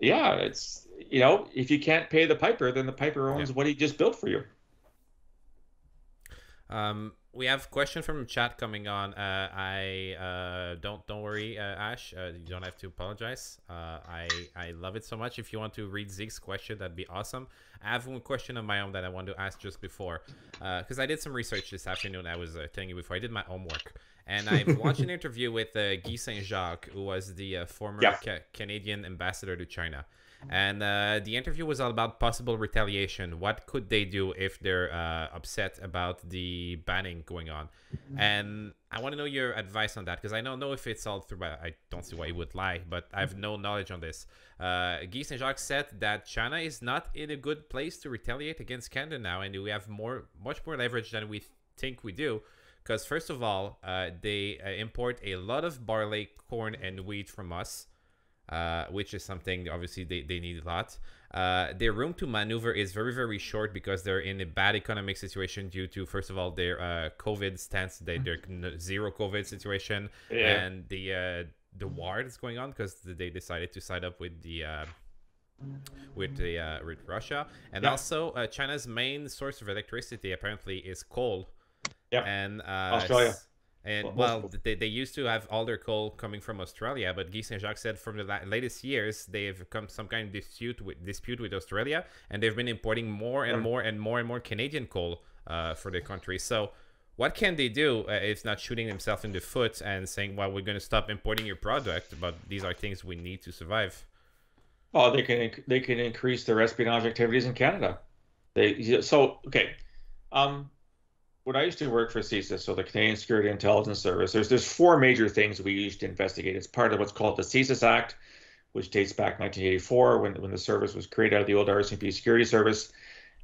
yeah, it's you know, if you can't pay the piper, then the piper owns what he just built for you. Um, we have question from chat coming on. Uh, I uh, don't don't worry, uh, Ash. Uh, you don't have to apologize. Uh, I I love it so much. If you want to read Zeke's question, that'd be awesome. I have one question of my own that I want to ask just before, because I did some research this afternoon. I was uh, telling you before I did my homework, and I watched an interview with uh, Guy Saint Jacques, who was the uh, former Yeah. ca- Canadian ambassador to China. And uh, the interview was all about possible retaliation. What could they do if they're uh, upset about the banning going on? And I want to know your advice on that because I don't know if it's all through. but I don't see why he would lie, but I have no knowledge on this. Uh, Guy Saint Jacques said that China is not in a good place to retaliate against Canada now, and we have more, much more leverage than we think we do. Because first of all, uh, they uh, import a lot of barley, corn, and wheat from us uh, which is something obviously they, they need a lot. Uh, their room to maneuver is very, very short because they're in a bad economic situation due to, first of all, their uh, COVID stance, they, their zero COVID situation, Yeah. and the uh, the war that's going on because they decided to side up with the. Uh, with the uh, with Russia, and Yeah. also uh, China's main source of electricity apparently is coal. Yeah. and uh, Australia. And Well, well, they, they used to have all their coal coming from Australia, but Guy Saint Jacques said from the la- latest years they have come some kind of dispute with dispute with Australia, and they've been importing more and more and more and more Canadian coal uh, for their country. So, what can they do uh, if not shooting themselves in the foot and saying, "Well, we're going to stop importing your product, but these are things we need to survive." Oh, they can inc- they can increase their espionage activities in Canada. They so okay. Um, when I used to work for CSIS, so the Canadian Security Intelligence Service, there's there's four major things we used to investigate. It's part of what's called the CSIS Act, which dates back 1984 when when the service was created out of the old RCMP Security Service.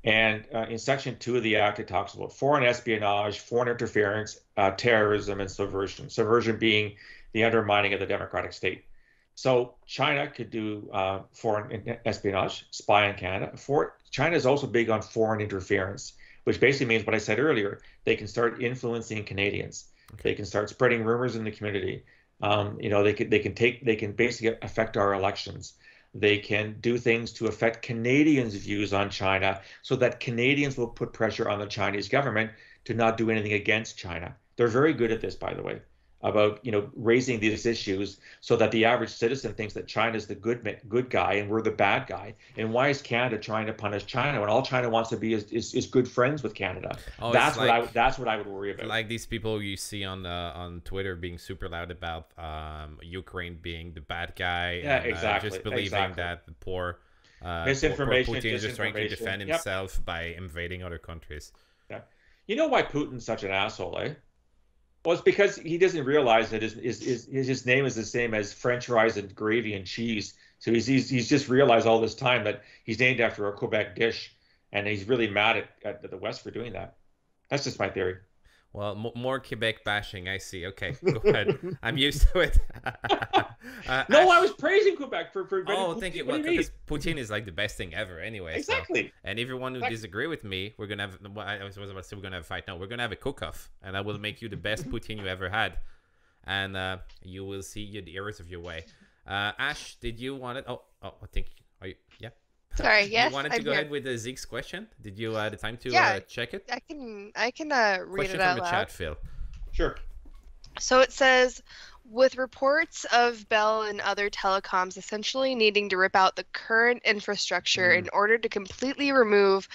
And uh, in Section Two of the Act, it talks about foreign espionage, foreign interference, uh, terrorism, and subversion. Subversion being the undermining of the democratic state. So China could do uh, foreign espionage, spy in Canada. For China is also big on foreign interference, which basically means what I said earlier. They can start influencing Canadians. Okay. They can start spreading rumors in the community. Um, you know, they can they can take they can basically affect our elections. They can do things to affect Canadians' views on China, so that Canadians will put pressure on the Chinese government to not do anything against China. They're very good at this, by the way about you know raising these issues so that the average citizen thinks that China is the good good guy and we're the bad guy. And why is Canada trying to punish China when all China wants to be is, is, is good friends with Canada? Oh, that's it's what I that's what I would worry about. like these people you see on uh, on Twitter being super loud about um, Ukraine being the bad guy. Yeah, and, uh, just believing exactly. that the poor, uh, Misinformation, Putin is just trying to defend Yep. himself by invading other countries. Yeah. you know why Putin's such an asshole, eh? Well, it's because he doesn't realize that his his, his, his name is the same as French fries and gravy and cheese. So he's, he's he's just realized all this time that he's named after a Quebec dish, and he's really mad at, at the West for doing that. That's just my theory. Well, m- more Quebec bashing. I see. Okay, go ahead. I'm used to it. uh, no, I, I, was praising Quebec for for. Oh, thank you. Well, because Putin is like the best thing ever, anyway. Exactly. So. And everyone who exactly. disagree with me, we're gonna have. I was about to say we're gonna have a fight. No, we're gonna have a cook-off, and I will make you the best Putin you ever had, and uh, you will see the errors of your way. Uh, Ash, did you want it? Oh, oh, I think. Are you? Yeah. Sorry. Yes. You wanted to I'm go here. ahead with the Zeke's question. Did you uh, the time to yeah, uh, check it? I can. I can uh, read question it out from the loud. chat, Phil. Sure. So it says, with reports of Bell and other telecoms essentially needing to rip out the current infrastructure mm. in order to completely remove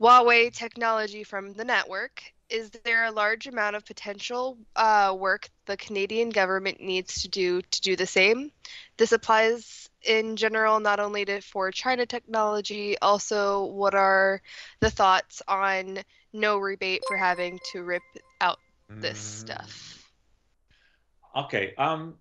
Huawei technology from the network, is there a large amount of potential uh, work the Canadian government needs to do to do the same? This applies in general not only to for China technology, also what are the thoughts on no rebate for having to rip out this mm. stuff? Okay. Um,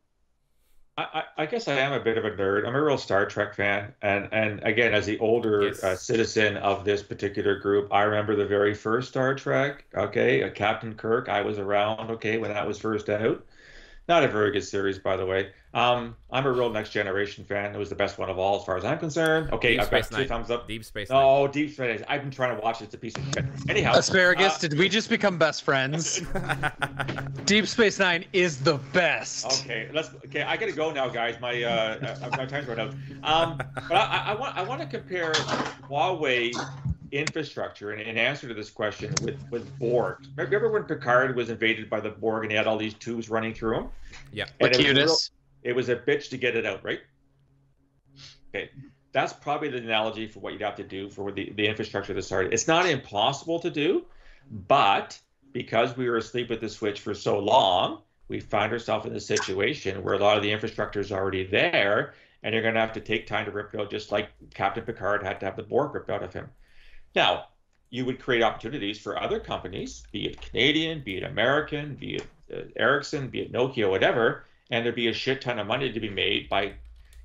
I, I guess I am a bit of a nerd. I'm a real Star Trek fan, and and again, as the older yes. uh, citizen of this particular group, I remember the very first Star Trek. Okay, uh, Captain Kirk. I was around. Okay, when that was first out. Not a very good series, by the way. Um, I'm a real Next Generation fan. It was the best one of all, as far as I'm concerned. Okay, Deep I've Space got two Nine. thumbs up. Deep Space. Oh, Deep Space. I've been trying to watch it. It's a piece of shit. Anyhow, asparagus. Uh, did we just become best friends? Deep Space Nine is the best. Okay, let's. Okay, I gotta go now, guys. My uh, uh my time's run out. Um, but I, I want I want to compare Huawei infrastructure in, in answer to this question with with Borg. Remember when Picard was invaded by the Borg and he had all these tubes running through him? Yeah, and it was, it was a bitch to get it out, right? Okay, that's probably the analogy for what you'd have to do for the, the infrastructure to start. It's not impossible to do, but because we were asleep at the switch for so long, we find ourselves in a situation where a lot of the infrastructure is already there, and you're going to have to take time to rip it out, just like Captain Picard had to have the Borg ripped out of him. Now, you would create opportunities for other companies, be it Canadian, be it American, be it uh, Ericsson, be it Nokia, whatever, and there'd be a shit ton of money to be made by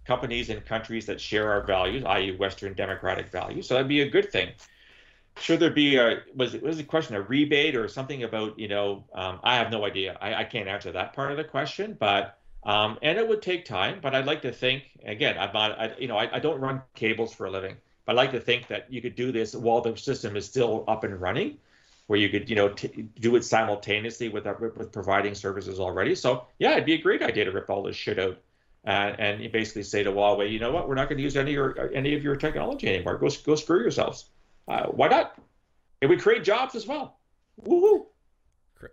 companies in countries that share our values, i.e., Western democratic values. So that'd be a good thing. Should there be a was it was the question a rebate or something about you know um, I have no idea I, I can't answer that part of the question but um, and it would take time but I'd like to think again I'm not I, you know I, I don't run cables for a living but I like to think that you could do this while the system is still up and running, where you could, you know, t- do it simultaneously with uh, with providing services already. So yeah, it'd be a great idea to rip all this shit out. Uh, and you basically say to Huawei, you know what, we're not going to use any of your any of your technology anymore. Go go screw yourselves. Uh, why not? It would create jobs as well. Woohoo!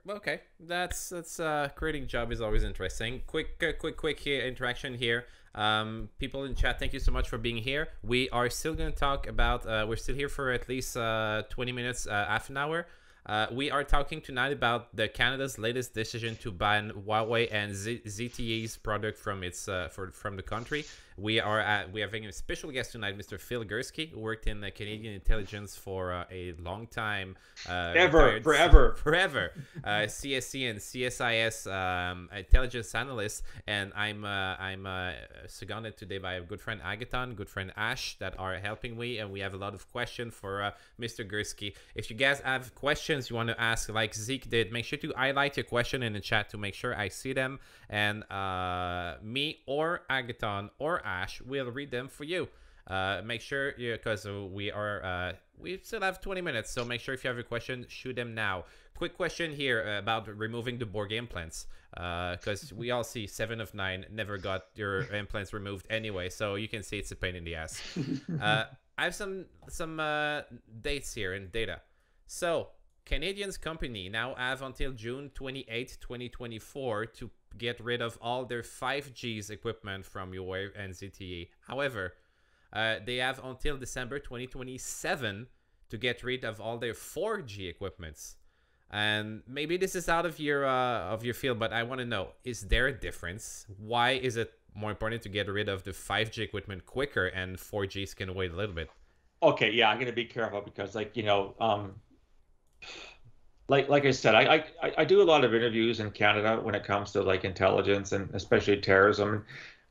Okay, that's that's uh, creating job is always interesting. Quick, uh, quick, quick here, interaction here. Um, people in chat, thank you so much for being here. We are still going to talk about, uh, we're still here for at least uh, 20 minutes, uh, half an hour. Uh, we are talking tonight about the Canada's latest decision to ban Huawei and Z- ZTE's product from its uh, for, from the country. We are at, we are having a special guest tonight, Mr. Phil Gurski, who worked in the Canadian intelligence for uh, a long time. Uh, Ever, forever. Forever. Uh, CSC and CSIS um, intelligence analyst. And I'm uh, I'm uh, seconded today by a good friend Agathon, good friend Ash, that are helping me. And we have a lot of questions for uh, Mr. Gurski. If you guys have questions you want to ask, like Zeke did, make sure to highlight your question in the chat to make sure I see them. And uh, me or Agathon or Ash we'll read them for you. Uh, make sure, you because we are, uh, we still have 20 minutes, so make sure if you have a question, shoot them now. Quick question here about removing the Borg implants, because uh, we all see seven of nine never got your implants removed anyway, so you can see it's a pain in the ass. Uh, I have some some uh, dates here and data. So Canadians company now have until June 28, 2024 to get rid of all their 5G's equipment from Huawei and ZTE. However, uh, they have until December 2027 to get rid of all their 4G equipments. And maybe this is out of your uh, of your field, but I want to know: is there a difference? Why is it more important to get rid of the 5G equipment quicker and 4Gs can wait a little bit? Okay, yeah, I'm gonna be careful because, like, you know, um, like like I said, I, I I do a lot of interviews in Canada when it comes to like intelligence and especially terrorism. And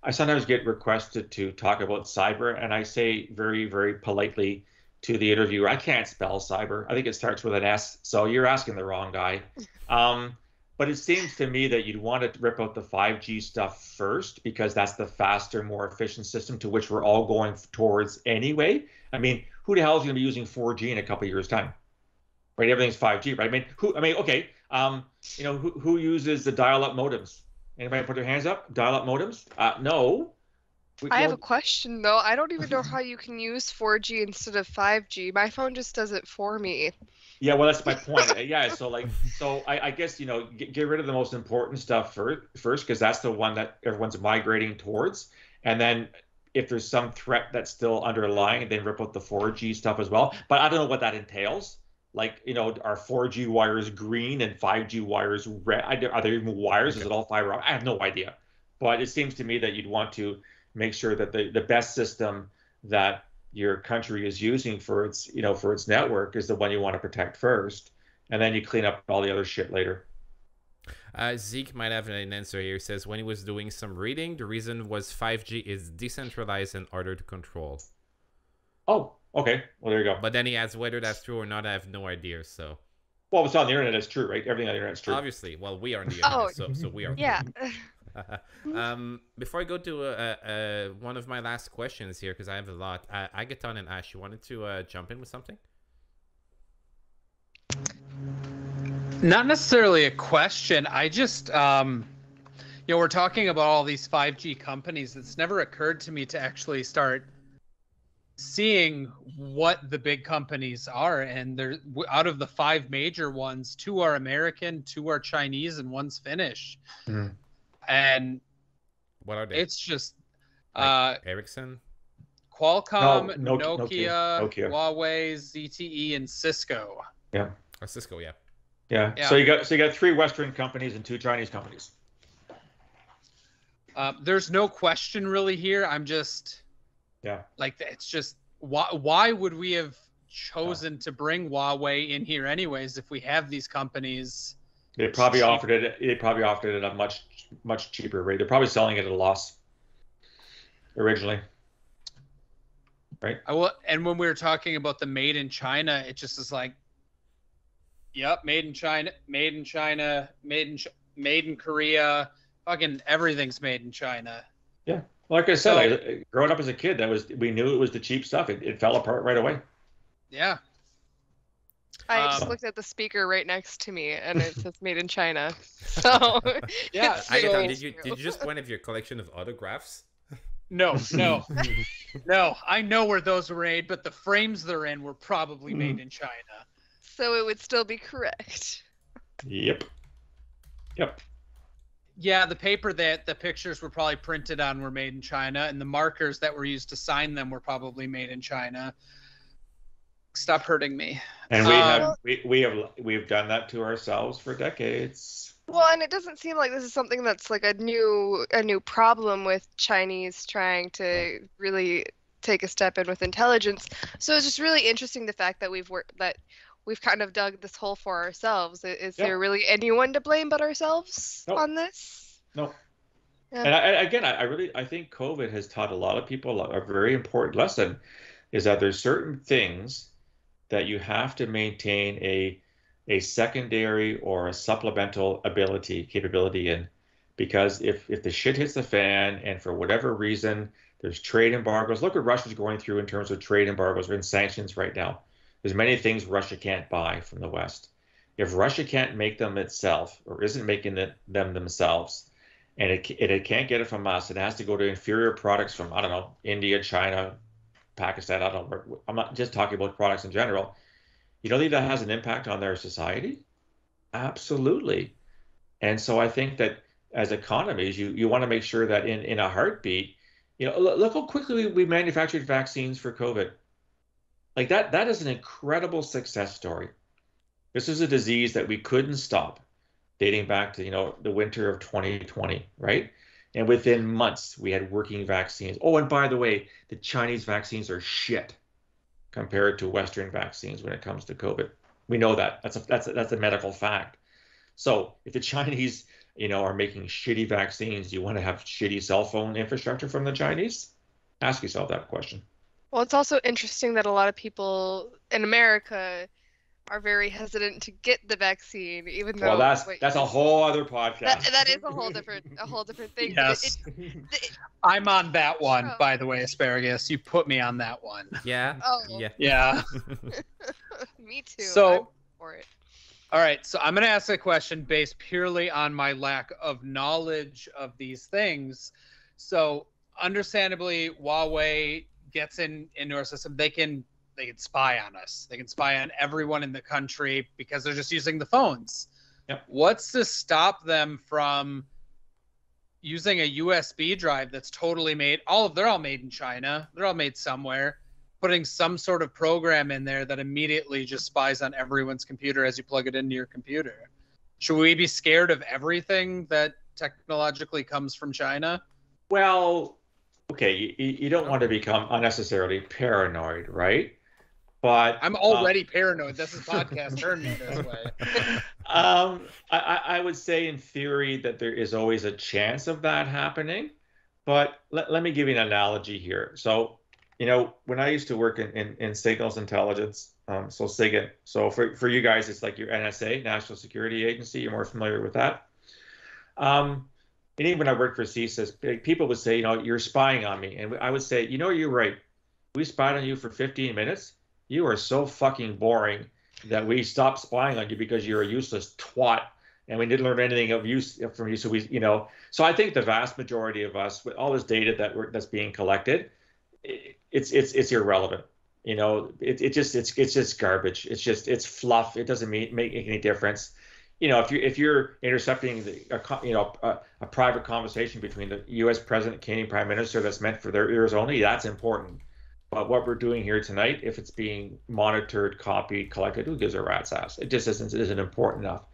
I sometimes get requested to talk about cyber, and I say very very politely, to the interviewer. I can't spell cyber. I think it starts with an S. So you're asking the wrong guy. Um, but it seems to me that you'd want to rip out the 5G stuff first because that's the faster, more efficient system to which we're all going towards anyway. I mean, who the hell is going to be using 4G in a couple years' time? Right, everything's 5G, right? I mean, who? I mean, okay, um, you know, who, who uses the dial-up modems? Anybody put their hands up? Dial-up modems? Uh, no. We, I have a question though. I don't even know how you can use 4G instead of 5G. My phone just does it for me. Yeah, well, that's my point. yeah, so like, so I, I guess you know, get, get, rid of the most important stuff first, first, because that's the one that everyone's migrating towards, and then if there's some threat that's still underlying, then rip out the 4G stuff as well. But I don't know what that entails. Like, you know, are 4G wires green and 5G wires red? Are there even wires? Okay. Is it all fiber? I have no idea. But it seems to me that you'd want to make sure that the, the best system that your country is using for its you know for its network is the one you want to protect first and then you clean up all the other shit later uh, Zeke might have an answer here. He says when he was doing some reading, the reason was 5G is decentralized and harder to control. Oh, okay. Well, there you go. But then he asks whether that's true or not. I have no idea. So. Well, it's on the internet. It's true, right? Everything on the internet is true. Obviously. Well, we are on the internet, oh, so, so we are. Yeah. um, before I go to uh, uh, one of my last questions here, because I have a lot, uh, Agathon and Ash, you wanted to uh, jump in with something? Not necessarily a question. I just, um, you know, we're talking about all these 5G companies. It's never occurred to me to actually start seeing what the big companies are. And they're out of the five major ones, two are American, two are Chinese, and one's Finnish. Mm-hmm and what are they? It's just like uh, Ericsson, Qualcomm, no, Nokia, Nokia, Nokia, Huawei, ZTE, and Cisco. Yeah. Oh, Cisco, yeah. yeah. yeah. So you got so you got three Western companies and two Chinese companies. Uh, there's no question really here. I'm just. Yeah. Like it's just why why would we have chosen to bring Huawei in here anyways if we have these companies? They probably offered it. They probably offered it at a much much cheaper rate. They're probably selling it at a loss originally, right? I will. And when we were talking about the made in China, it just is like, yep, made in China, made in China, made in made in Korea. Fucking everything's made in China. Yeah, like I said, I, growing up as a kid, that was we knew it was the cheap stuff. It, it fell apart right away. Yeah, I um, just looked at the speaker right next to me, and it says "Made in China." So yeah, I so did you did you just point of your collection of autographs? No, no, no. I know where those were made, but the frames they're in were probably made in China. So it would still be correct. Yep. Yep. Yeah, the paper that the pictures were probably printed on were made in China, and the markers that were used to sign them were probably made in China. Stop hurting me. And we um, have we, we have we've done that to ourselves for decades. Well, and it doesn't seem like this is something that's like a new a new problem with Chinese trying to really take a step in with intelligence. So it's just really interesting the fact that we've worked that we've kind of dug this hole for ourselves. Is there really anyone to blame but ourselves nope. on this? No. Yeah. And I, again, I, I really I think COVID has taught a lot of people a very important lesson, is that there's certain things that you have to maintain a a secondary or a supplemental ability capability in because if if the shit hits the fan and for whatever reason there's trade embargoes look what russia's going through in terms of trade embargoes and sanctions right now there's many things russia can't buy from the west if russia can't make them itself or isn't making it, them themselves and it, it, can't get it from us it has to go to inferior products from i don't know india china Pakistan, I don't know, I'm not just talking about products in general. You don't think that has an impact on their society? Absolutely. And so I think that as economies, you, you want to make sure that in, in a heartbeat, you know, look how quickly we manufactured vaccines for COVID. Like that, that is an incredible success story. This is a disease that we couldn't stop dating back to, you know, the winter of 2020, right? And within months, we had working vaccines. Oh, and by the way, the Chinese vaccines are shit compared to Western vaccines when it comes to COVID. We know that. That's a that's a, that's a medical fact. So if the Chinese, you know, are making shitty vaccines, do you want to have shitty cell phone infrastructure from the Chinese? Ask yourself that question. Well, it's also interesting that a lot of people in America are very hesitant to get the vaccine, even though Well, that's wait, that's a whole other podcast. that, that is a whole different a whole different thing. Yes. It, it, it- I'm on that one, Oh. by the way, asparagus. You put me on that one. Yeah. oh, Yeah. Yeah. me too. So- I'm for it. All right, so I'm going to ask a question based purely on my lack of knowledge of these things. So, understandably, Huawei gets in into our system. They can they can spy on us. They can spy on everyone in the country because they're just using the phones. Yep. What's to stop them from using a USB drive that's totally made? All of they're all made in China. They're all made somewhere putting some sort of program in there that immediately just spies on everyone's computer as you plug it into your computer. Should we be scared of everything that technologically comes from China? Well, okay, you, you don't want to become unnecessarily paranoid, right? But I'm already paranoid. This is podcast turned me this way. um, I, I I would say in theory that there is always a chance of that happening. But let, let me give you an analogy here. So, you know, when I used to work in, in, in signals intelligence, um, so SIGINT, so for, for you guys, it's like your NSA, National Security Agency. You're more familiar with that. Um, and even when I worked for CSIS, people would say, you know, you're spying on me. And I would say, you know, you're right. We spied on you for 15 minutes. You are so fucking boring that we stopped spying on you because you're a useless twat and we didn't learn anything of use from you. So we, you know, so I think the vast majority of us, with all this data that we're, that's being collected, it, it's it's it's irrelevant. You know, it, it just it's it's just garbage. It's just it's fluff. It doesn't mean, make any difference. You know, if you if you're intercepting the a, you know a, a private conversation between the U.S. president, and Canadian prime minister, that's meant for their ears only, that's important. But what we're doing here tonight, if it's being monitored, copied, collected, who gives a rat's ass? It just isn't isn't important enough.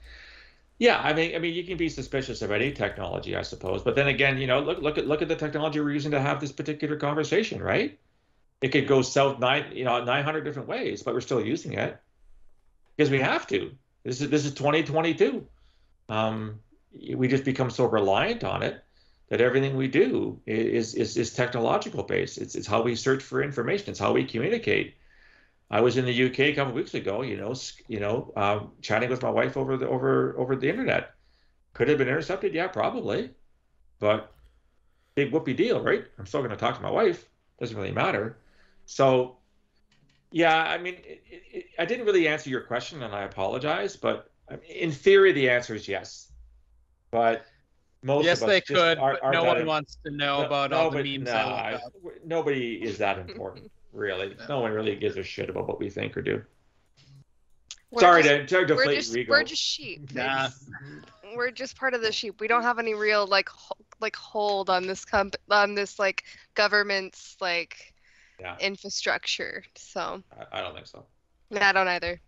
Yeah, I mean, I mean, you can be suspicious of any technology, I suppose. But then again, you know, look look at look at the technology we're using to have this particular conversation, right? It could go south nine, you know, nine hundred different ways, but we're still using it because we have to. This is this is 2022. Um, we just become so reliant on it that everything we do is is is technological based. It's it's how we search for information. It's how we communicate. I was in the UK a couple weeks ago. You know, you know, um, chatting with my wife over the over over the internet. Could have been intercepted, yeah, probably, but big whoopee deal, right? I'm still going to talk to my wife. Doesn't really matter. So, yeah, I mean, it, it, it- I didn't really answer your question, and I apologize. But I mean, in theory, the answer is yes. But most yes, of us they just could, aren't- but aren't no that one wants to know no- about all the nobody- memes nah, I. Nobody is that important, really. No one really gives a shit about what we think or do. We're sorry just, to, sorry to we're deflate just your ego. we're just sheep. Nah. We're just part of the sheep. We don't have any real like ho- like hold on this comp on this like government's like Yeah. infrastructure. So I, I don't think so. I don't either.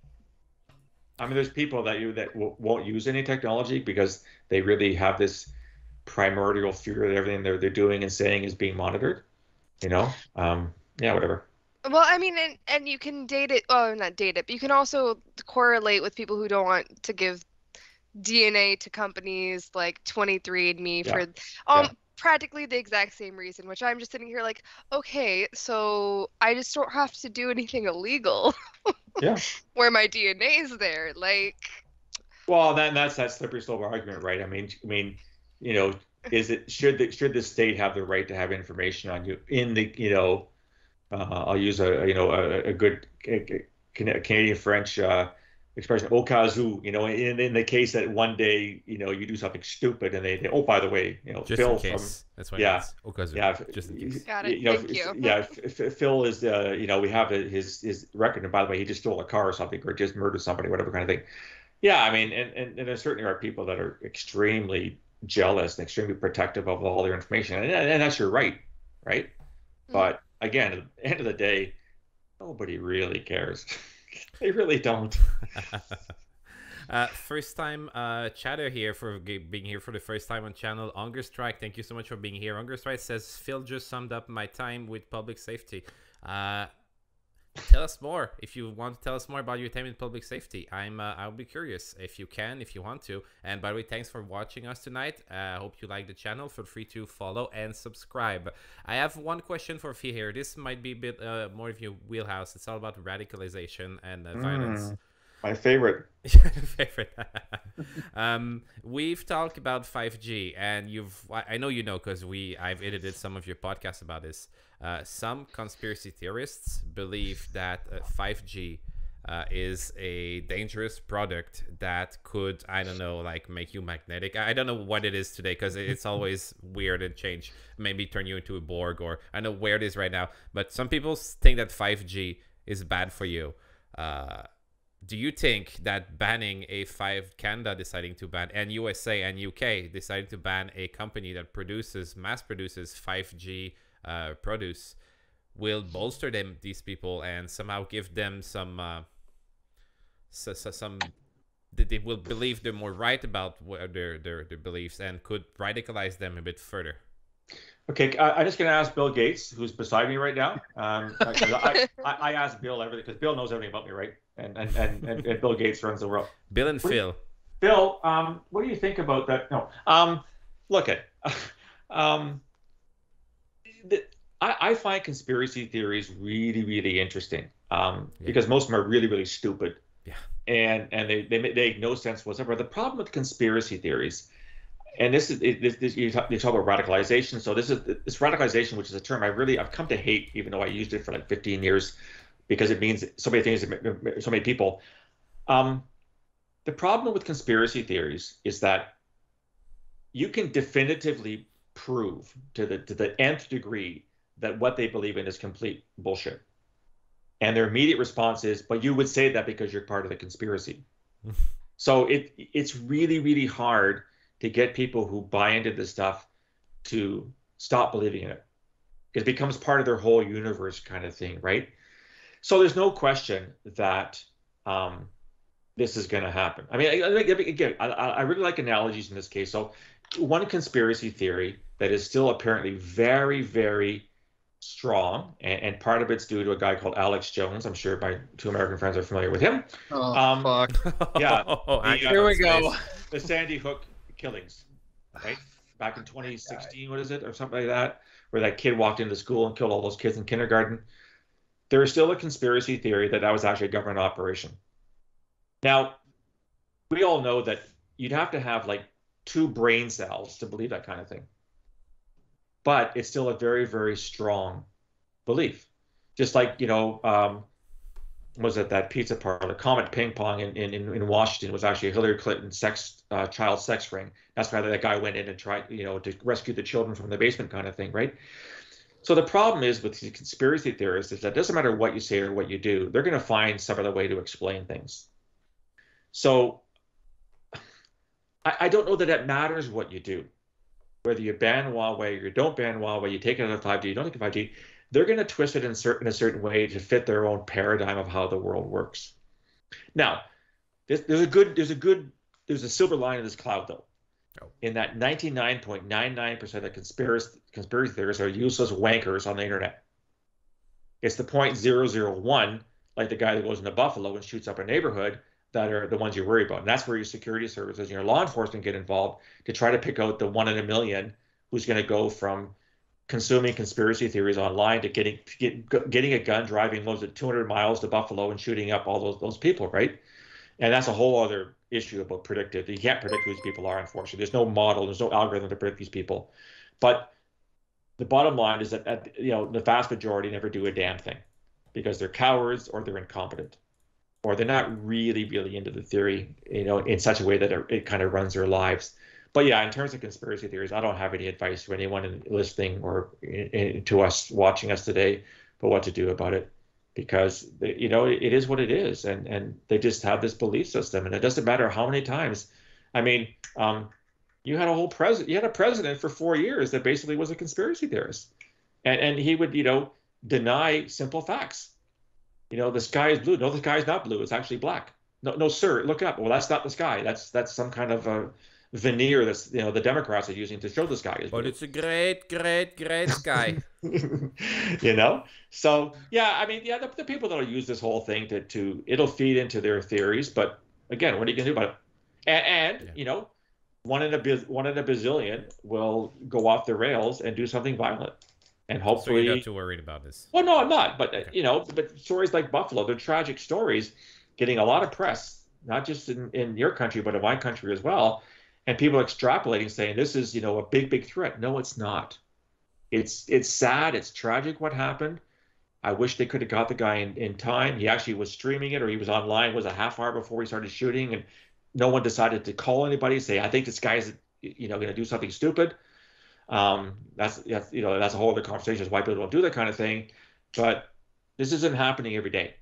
I mean, there's people that you that w- won't use any technology because they really have this primordial fear that everything they're they're doing and saying is being monitored. You know, um, yeah, whatever. Well, I mean, and, and you can date it. Oh, not date it, but you can also correlate with people who don't want to give DNA to companies like 23andMe Yeah. for um Yeah. Practically the exact same reason. Which I'm just sitting here like, okay, so I just don't have to do anything illegal. Yeah. Where my DNA is there, like. Well, then that's that slippery slope argument, right? I mean, I mean, you know, is it should the should the state have the right to have information on you in the you know, uh, I'll use a you know a, a good Canadian French uh, expression, au cas où you know, in in the case that one day you know you do something stupid and they, they oh by the way, you know, Just Phil in from. That's what yeah. Au cas où. yeah, Just in case. Got it. You know, Thank f- you. Yeah, F- F- Phil is uh, you know, we have his his record, and by the way, he just stole a car or something, or just murdered somebody, whatever kind of thing. Yeah, I mean, and, and, and there certainly are people that are extremely jealous and extremely protective of all their information, and, and that's your right, right? Mm. But again, at the end of the day, nobody really cares. they really don't. uh, first time uh, chatter here for being here for the first time on channel. Hunger Strike, thank you so much for being here. Hunger Strike says Phil just summed up my time with public safety. Uh, tell us more if you want to tell us more about your time in public safety. I'm uh, I'll be curious if you can, if you want to. And by the way, thanks for watching us tonight. I uh, hope you like the channel. Feel free to follow and subscribe. I have one question for Fee here. This might be a bit uh, more of your wheelhouse. It's all about radicalization and uh, violence. Mm, my favorite. favorite. um, we've talked about 5G, and you've I know you know because we I've edited some of your podcasts about this. Uh, some conspiracy theorists believe that uh, 5G uh, is a dangerous product that could, I don't know, like make you magnetic. I don't know what it is today because it's always weird and change. Maybe turn you into a Borg or I don't know where it is right now. But some people think that 5G is bad for you. Uh, do you think that banning a 5 Canada deciding to ban and USA and UK deciding to ban a company that produces mass produces 5G uh, produce will bolster them these people and somehow give them some uh, so, so some they will believe they're more right about their, their their beliefs and could radicalize them a bit further. Okay, I, am just going to ask Bill Gates, who's beside me right now. Um, I, I, I asked Bill everything because Bill knows everything about me, right? And and, and, and, and Bill Gates runs the world. Bill and what Phil. Bill, um, what do you think about that? No, um, look at, um, the, I, I, find conspiracy theories really, really interesting um, yeah. because most of them are really, really stupid. Yeah. And and they, they, they make no sense whatsoever. The problem with conspiracy theories, and this is this, this, you, talk, you talk about radicalization. So this is this radicalization, which is a term I really I've come to hate, even though I used it for like 15 years, because it means so many things to so many people. Um, the problem with conspiracy theories is that you can definitively prove to the to the nth degree that what they believe in is complete bullshit. And their immediate response is, "But you would say that because you're part of the conspiracy." so it it's really really hard to get people who buy into this stuff to stop believing in it. It becomes part of their whole universe kind of thing, right? So there's no question that um, this is going to happen. I mean, again, I, I really like analogies in this case. So one conspiracy theory that is still apparently very, very strong, and, and, part of it's due to a guy called Alex Jones. I'm sure my two American friends are familiar with him. Oh, um, fuck. Yeah. oh, the, here we go. The Sandy Hook killings, right? Back in 2016, what is it, or something like that, where that kid walked into school and killed all those kids in kindergarten. There is still a conspiracy theory that that was actually a government operation. Now, we all know that you'd have to have like two brain cells to believe that kind of thing. But it's still a very, very strong belief. Just like, you know, um, was it that pizza parlor, Comet Ping Pong in, in, in Washington was actually a Hillary Clinton sex uh, child sex ring. That's why that guy went in and tried, you know, to rescue the children from the basement kind of thing, right? So the problem is with the conspiracy theorists is that it doesn't matter what you say or what you do, they're going to find some other way to explain things. So I, I don't know that it matters what you do, whether you ban Huawei or you don't ban Huawei, you take it out of 5G, you don't take it 5G. They're going to twist it in, certain, in a certain way to fit their own paradigm of how the world works. Now, there's, there's a good, there's a good, there's a silver line in this cloud though. Oh. In that 99.99% of conspiracy, conspiracy theorists are useless wankers on the internet. It's the 0.001, like the guy that goes into Buffalo and shoots up a neighborhood, that are the ones you worry about. And that's where your security services and your law enforcement get involved to try to pick out the one in a million who's going to go from consuming conspiracy theories online to getting get, getting a gun, driving loads of 200 miles to Buffalo and shooting up all those those people, right? And that's a whole other issue about predictive. You can't predict who these people are, unfortunately. There's no model, there's no algorithm to predict these people. But the bottom line is that you know the vast majority never do a damn thing because they're cowards or they're incompetent or they're not really, really into the theory, you know, in such a way that it, it kind of runs their lives. But yeah, in terms of conspiracy theories, I don't have any advice to anyone listening or in, in, to us watching us today, but what to do about it, because you know it is what it is, and and they just have this belief system, and it doesn't matter how many times. I mean, um, you had a whole president, you had a president for four years that basically was a conspiracy theorist, and and he would you know deny simple facts you know, the sky is blue. No, the sky is not blue. It's actually black. No, no, sir, look up. Well, that's not the sky. That's that's some kind of a, veneer that's you know the Democrats are using to show the sky is But blue. it's a great, great, great sky. you know so yeah i mean yeah the, the people that'll use this whole thing to to it'll feed into their theories but again what are you gonna do about it and, and Yeah. you know one in a biz, one in a bazillion will go off the rails and do something violent and so hopefully you're not too worried about this. well, no, I'm not. But Okay. you know, but stories like Buffalo, they're tragic stories, getting a lot of press, not just in, in your country, but in my country as well. And people extrapolating, saying this is, you know, a big, big threat. No, it's not. It's it's sad. It's tragic what happened. I wish they could have got the guy in, in time. He actually was streaming it, or he was online. Was a half hour before he started shooting, and no one decided to call anybody. Say, I think this guy's, you know, going to do something stupid. Um, that's, that's you know that's a whole other conversation. Is why people don't do that kind of thing. But this isn't happening every day,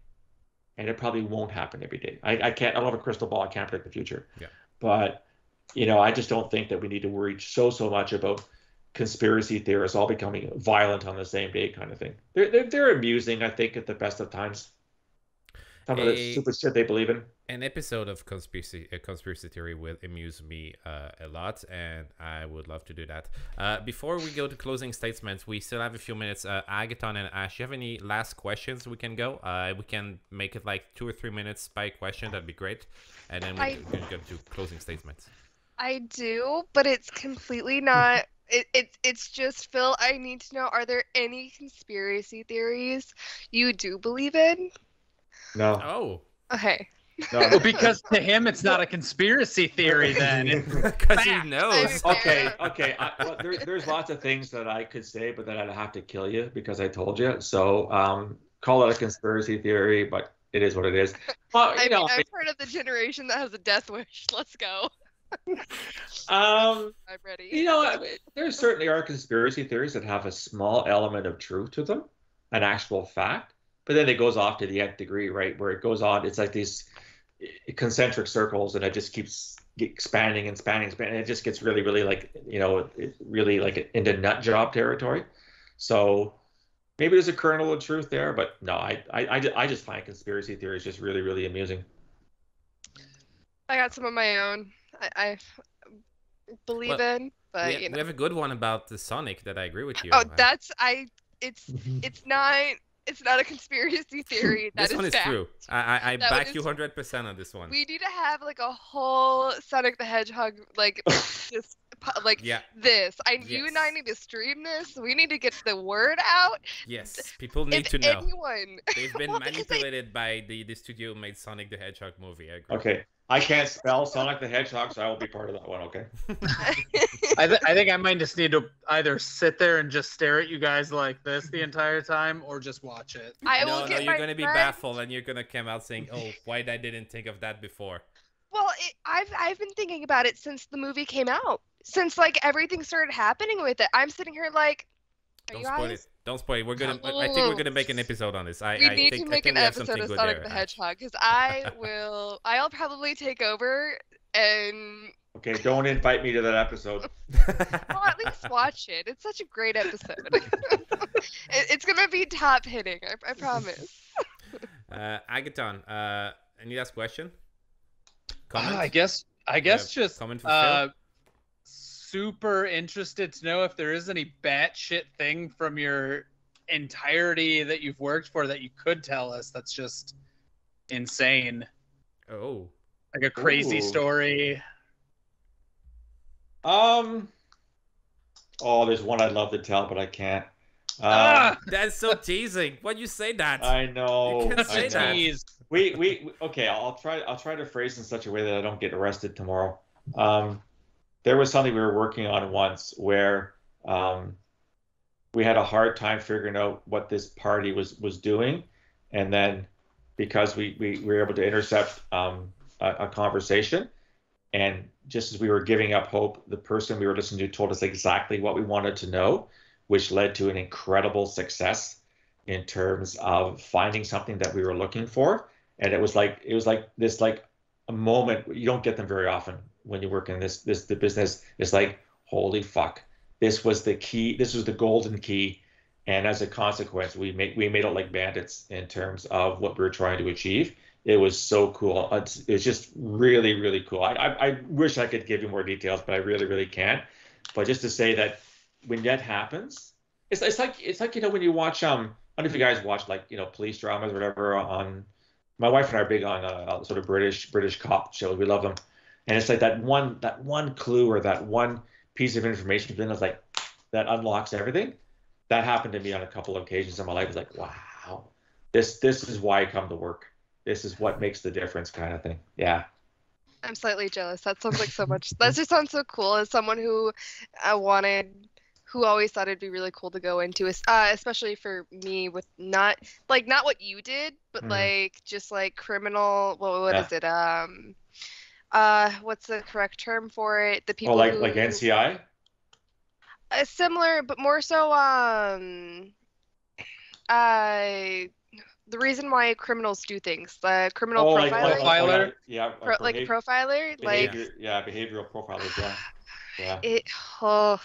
and it probably won't happen every day. I, I can't. I don't have a crystal ball. I can't predict the future. Yeah. But you know, I just don't think that we need to worry so so much about conspiracy theorists all becoming violent on the same day, kind of thing. They're they're, they're amusing, I think, at the best of times. Some of the A- stupid shit they believe in. An episode of conspiracy a conspiracy theory will amuse me uh, a lot, and I would love to do that. Uh, before we go to closing statements, we still have a few minutes. Uh, Agathon and Ash, you have any last questions? We can go. Uh, we can make it like two or three minutes by question. That'd be great, and then we I- can go to closing statements. I do, but it's completely not. It, it, it's just, Phil, I need to know are there any conspiracy theories you do believe in? No. Oh, Okay. No. Well, because to him it's not a conspiracy theory then. because he knows. Okay, okay. I, well, there, there's lots of things that I could say, but then I'd have to kill you because I told you. So um, call it a conspiracy theory, but it is what it is. Well, you I mean, know, I'm part of the generation that has a death wish. Let's go. um, I'm ready. you know, I mean, there certainly are conspiracy theories that have a small element of truth to them, an actual fact, but then it goes off to the nth degree, right? Where it goes on, it's like these concentric circles, and it just keeps expanding and expanding, expanding. It just gets really, really like you know, really like into nut job territory. So maybe there's a kernel of truth there, but no, I, I, I, I just find conspiracy theories just really, really amusing. I got some of my own. I, I believe Well, in, but we, you we have a good one about the Sonic that I agree with you. Oh, that's I. It's it's not it's not a conspiracy theory. That this is one is fact. true. I I, I back you hundred percent on this one. We need to have like a whole Sonic the Hedgehog like just like Yeah. this. I you and I need to stream this. We need to get the word out. Yes, people need if to know. anyone, They've been Well, because they- manipulated by the, the studio who made Sonic the Hedgehog movie. I agree. Okay, I can't spell Sonic the Hedgehog, so I will be part of that one. Okay. I, th- I think I might just need to either sit there and just stare at you guys like this the entire time, or just watch it. I no, will no, you're gonna be baffled and you're gonna come out saying, "Oh, why did I didn't think of that before." Well, it, I've I've been thinking about it since the movie came out. Since like everything started happening with it, I'm sitting here like, are Don't you spoil guys? it. Don't spoil it. We're gonna. I think we're gonna make an episode on this. I, we I need think, to make an we have episode something of good Sonic there, the Hedgehog because I will. I'll probably take over and Okay, don't invite me to that episode. well, at least watch it. It's such a great episode. it, it's gonna be top hitting. I, I promise. uh, Agathon, uh, any last question? Uh, Comment? I guess I guess Yeah, just comment for uh, super interested to know if there is any batshit thing from your entirety that you've worked for that you could tell us. That's just insane, Oh, like a crazy Ooh. story. Um. Oh, there's one I'd love to tell, but I can't. Um, ah, that's so teasing. Why'd you say that? I know. You can't say know. that. We, we we- okay. I'll try. I'll try to phrase in such a way that I don't get arrested tomorrow. Um, there was something we were working on once where um, we had a hard time figuring out what this party was was doing, and then because we we, we were able to intercept um, a, a conversation, and just as we were giving up hope, the person we were listening to told us exactly what we wanted to know, which led to an incredible success in terms of finding something that we were looking for. And it was like it was like this like a moment you don't get them very often when you work in this this the business it's like holy fuck this was the key this was the golden key and as a consequence we made we made it like bandits in terms of what we were trying to achieve it was so cool. It's, it's just really, really cool. I, I, I wish I could give you more details, but I really, really can't. But just to say that when that happens, it's, it's like it's like you know when you watch um I don't know if you guys watch like you know police dramas or whatever on. My wife and I are big on uh, sort of British British cop shows. We love them, and it's like that one that one clue or that one piece of information. Then it's like that unlocks everything. That happened to me on a couple of occasions in my life. It's like wow, this this is why I come to work. This is what makes the difference, kind of thing. Yeah. I'm slightly jealous. That sounds like so much. That just sounds so cool. As someone who uh, wanted, who always thought it'd be really cool to go into, uh, especially for me with not like not what you did, but Mhm. like just like criminal. What what Yeah. is it? Um, uh, what's the correct term for it? The people Oh, like who, like NCI. uh, similar, but more so. Um, uh, the reason why criminals do things, the criminal Oh, like, profiler, like, Profiler? oh, yeah, Pro- like a behav- profiler, like yeah, behavioral profiler. Yeah, yeah, It. Oh,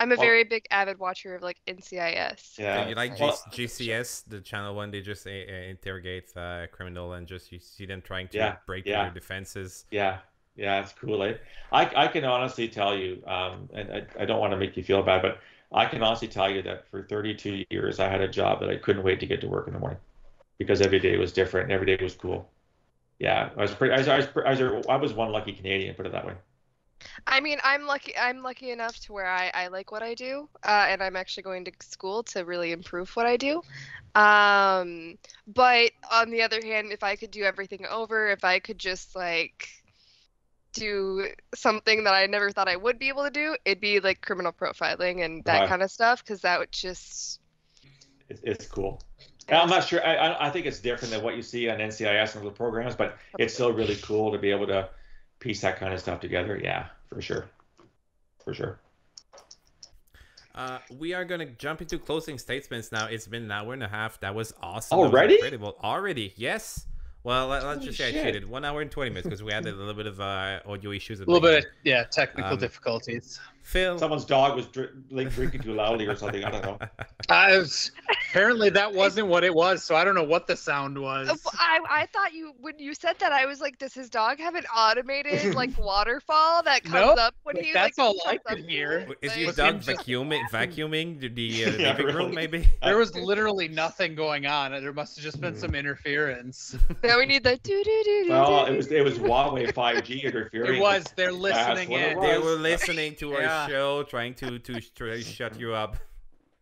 I'm a Well- very big avid watcher of like NCIS. yeah. you like Well, G- GCS, the channel when they just uh, uh, interrogate uh, criminal and just you see them trying to Yeah, break yeah. their defenses. Yeah, yeah, it's cool. I, I, I can honestly tell you, um, and I, I don't want to make you feel bad, but I can honestly tell you that for 32 years, I had a job that I couldn't wait to get to work in the morning because every day was different and every day was cool. Yeah, I was pretty, I was, I was, I was, I was one lucky Canadian, put it that way. I mean, I'm lucky. I'm lucky enough to where I, I like what I do, uh, and I'm actually going to school to really improve what I do. Um, but on the other hand, if I could do everything over, if I could just like do something that I never thought I would be able to do, it'd be like criminal profiling and that kind of stuff, because that would just. It's, it's cool. I'm not sure. I- I think it's different than what you see on NCIS and other programs, but it's still really cool to be able to piece that kind of stuff together. Yeah, for sure, for sure. Uh, we are gonna jump into closing statements now. It's been an hour and a half. That was awesome. That was Already? incredible. Already, yes. Well, let, us just say I cheated. One hour and twenty minutes because we had a little bit of uh, audio issues. At A little the bit of yeah technical Um, difficulties. Phil. Someone's dog was dr- like drinking too loudly or something. I don't know. I was, apparently that wasn't what it was, so I don't know what the sound was. Uh, I, I thought you when you said that I was like, does his dog have an automated like waterfall that comes Nope, up when but he that's like all I comes up could to hear. it? Is your Like- dog vacuuming vacuuming the, the uh, Yeah, living room? Maybe. There was literally nothing going on. There must have just been Hmm. some interference. Now we need the do do do do. Well, it was it was Huawei 5G interfering. It was. They're listening it in. They were listening to Yeah. show, trying to to to shut you up.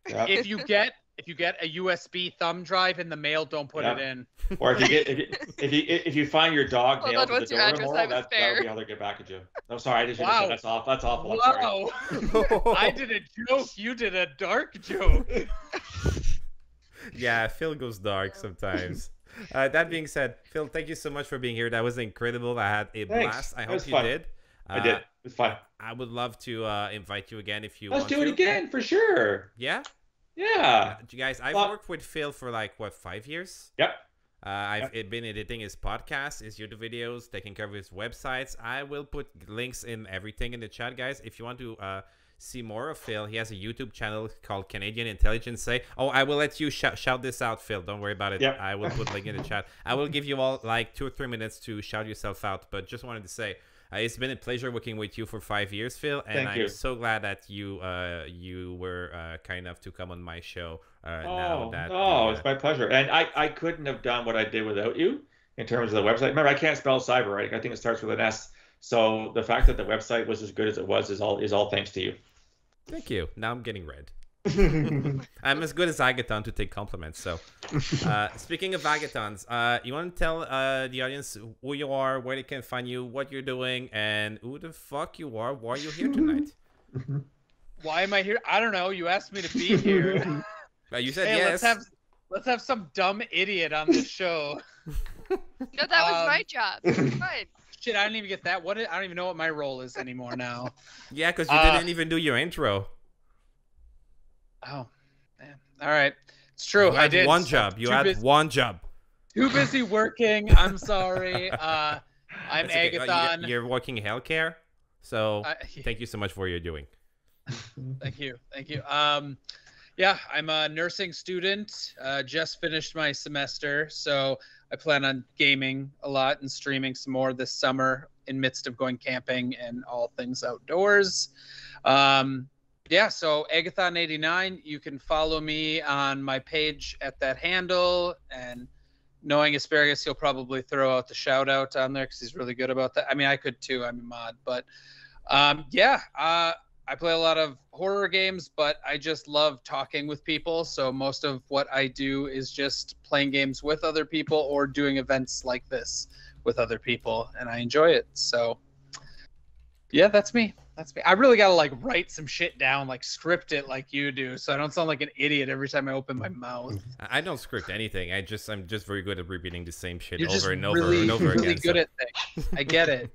Yeah. If you get if you get a USB thumb drive in the mail, don't put it in. Or if you get if you if you, if you find your dog nailed on, to the door address? tomorrow, that that would be how they get back at you. No, sorry, I just Wow. that's off. That's awful. I'm sorry. I did a joke. You did a dark joke. yeah, Phil goes dark sometimes. Uh, that being said, Phil, thank you so much for being here. That was incredible. I had a Thanks. blast. I That hope you fun. did. I Uh, did. It's fun. I would love to uh, invite you again if you Let's do to. it again for sure. Yeah? Yeah. You guys, I've Well- worked with Phil for like, what, five years? Yep. Uh, I've it been editing his podcast, his YouTube videos, taking care of his websites. I will put links in everything in the chat, guys. If you want to uh, see more of Phil, he has a YouTube channel called Canadian Intelligence Say. Oh, I will let you shout shout this out, Phil. Don't worry about it. Yep. I will put link in the chat. I will give you all like two or three minutes to shout yourself out. But just wanted to say, uh, it's been a pleasure working with you for five years, Phil, and Thank I'm you. so glad that you uh, you were uh, kind enough to come on my show. Uh, now Oh, that no, uh, it's my pleasure. And I, I couldn't have done what I did without you in terms of the website. Remember, I can't spell cyber right. I think it starts with an S. So the fact that the website was as good as it was is all is all thanks to you. Thank you. Now I'm getting red. I'm as good as Agathon to take compliments. So, uh, speaking of Agathons, uh, you want to tell uh, the audience who you are, where they can find you, what you're doing, and who the fuck you are, why are you're here tonight? Why am I here? I don't know. You asked me to be here. Uh, you said hey, yes. let's have let's have some dumb idiot on this show. No, that was Um, my job. Fine. Shit, I didn't even get that. What? I don't even know what my role is anymore now. Yeah, because you Uh, didn't even do your intro. Oh, man. All right. It's true. I did. one job. You had busy- one job. Too busy working. I'm sorry. Uh, I'm okay. Uh, Agathon. You're working healthcare, so I- thank you so much for what you're doing. Thank you, thank you. Um, yeah, I'm a nursing student. Uh, just finished my semester, so I plan on gaming a lot and streaming some more this summer in midst of going camping and all things outdoors. Um, yeah, so Agathon89, you can follow me on my page at that handle. And knowing Asparagus, he'll probably throw out the shout out on there because he's really good about that. I mean, I could too, I'm a mod. But um, yeah, uh, I play a lot of horror games, but I just love talking with people. So most of what I do is just playing games with other people or doing events like this with other people, and I enjoy it. So yeah, that's me. That's me. I really gotta like write some shit down, like script it like you do, so I don't sound like an idiot every time I open my mouth. I don't script anything. I just I'm just very good at repeating the same shit You're over and over really, and over really again. good so- at things. I get it.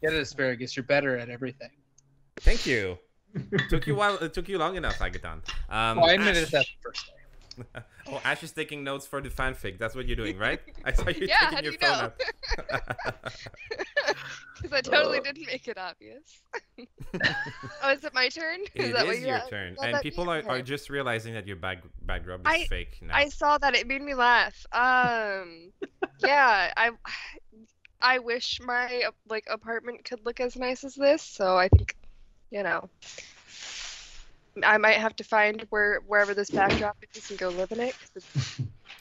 get it, asparagus. You're better at everything. Thank you. took you while. It took you long enough, Agathon. Um, Oh, I admitted Ash- that the first day. oh, Ash is taking notes for the fanfic. That's what you're doing, right? I saw you Yeah, taking your you phone? Because I totally Uh. didn't make it obvious. oh, is it my turn? It that is what you your have- turn, and people are, are just realizing that your back backdrop is I- fake now. I saw that. It made me laugh. Um, yeah, I, I wish my like apartment could look as nice as this. So I think, you know, I might have to find where wherever this backdrop is and go live in it.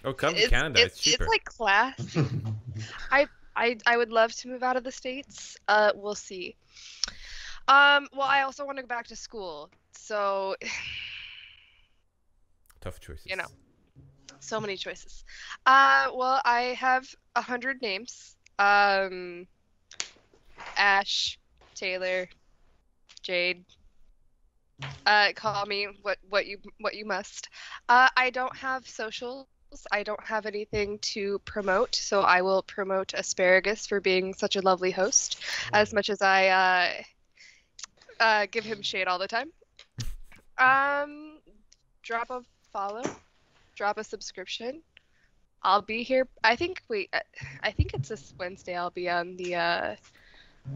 oh, come to Canada. It's, it's, cheaper. it's like class. I, I I would love to move out of the states. Uh, we'll see. Um, well, I also want to go back to school. So Tough choices. you know. so many choices. Uh, well, I have a hundred names. Um, Ash, Taylor, Jade. Uh, call me what what you what you must. Uh, I don't have socials. I don't have anything to promote, so I will promote Asparagus for being such a lovely host. As much as I uh, uh, give him shade all the time. Um, drop a follow drop a subscription. I'll be here. I think wait, I- I think it's this Wednesday. I'll be on the uh,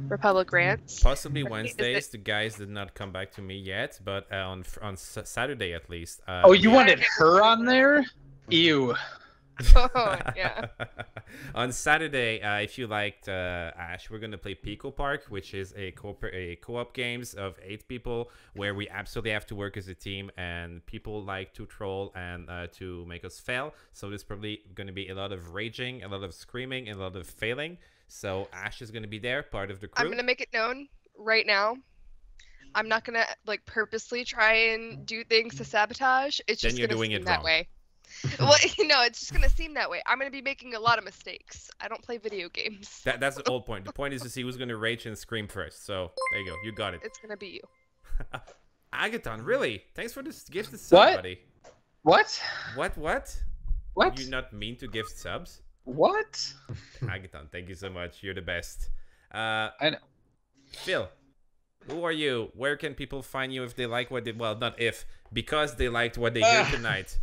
Republic Rants. Possibly Wednesdays. The guys did not come back to me yet, but uh, on on S- Saturday at least. Uh, Oh, you yeah. wanted her on there? Ew. oh yeah. on Saturday, uh, if you liked uh, Ash, we're gonna play Pico Park, which is a co a co-op games of eight people where we absolutely have to work as a team, and people like to troll and uh, to make us fail. So there's probably gonna be a lot of raging, a lot of screaming, and a lot of failing. So Ash is gonna be there, part of the crew. I'm gonna make it known right now. I'm not gonna like purposely try and do things to sabotage. It's Then just you're gonna doing seem it that wrong. way. well, no, it's just gonna seem that way. I'm gonna be making a lot of mistakes. I don't play video games. That, that's the whole point. The point is to see who's gonna rage and scream first. So there you go, you got it. It's gonna be you. Agathon, really? Thanks for this gift of sub, What? buddy. What? What? What? What? You not mean to gift subs? What? Agathon, thank you so much. You're the best. Uh, I know. Phil, who are you? Where can people find you if they like what they well, not if, because they liked what they hear Ah. tonight.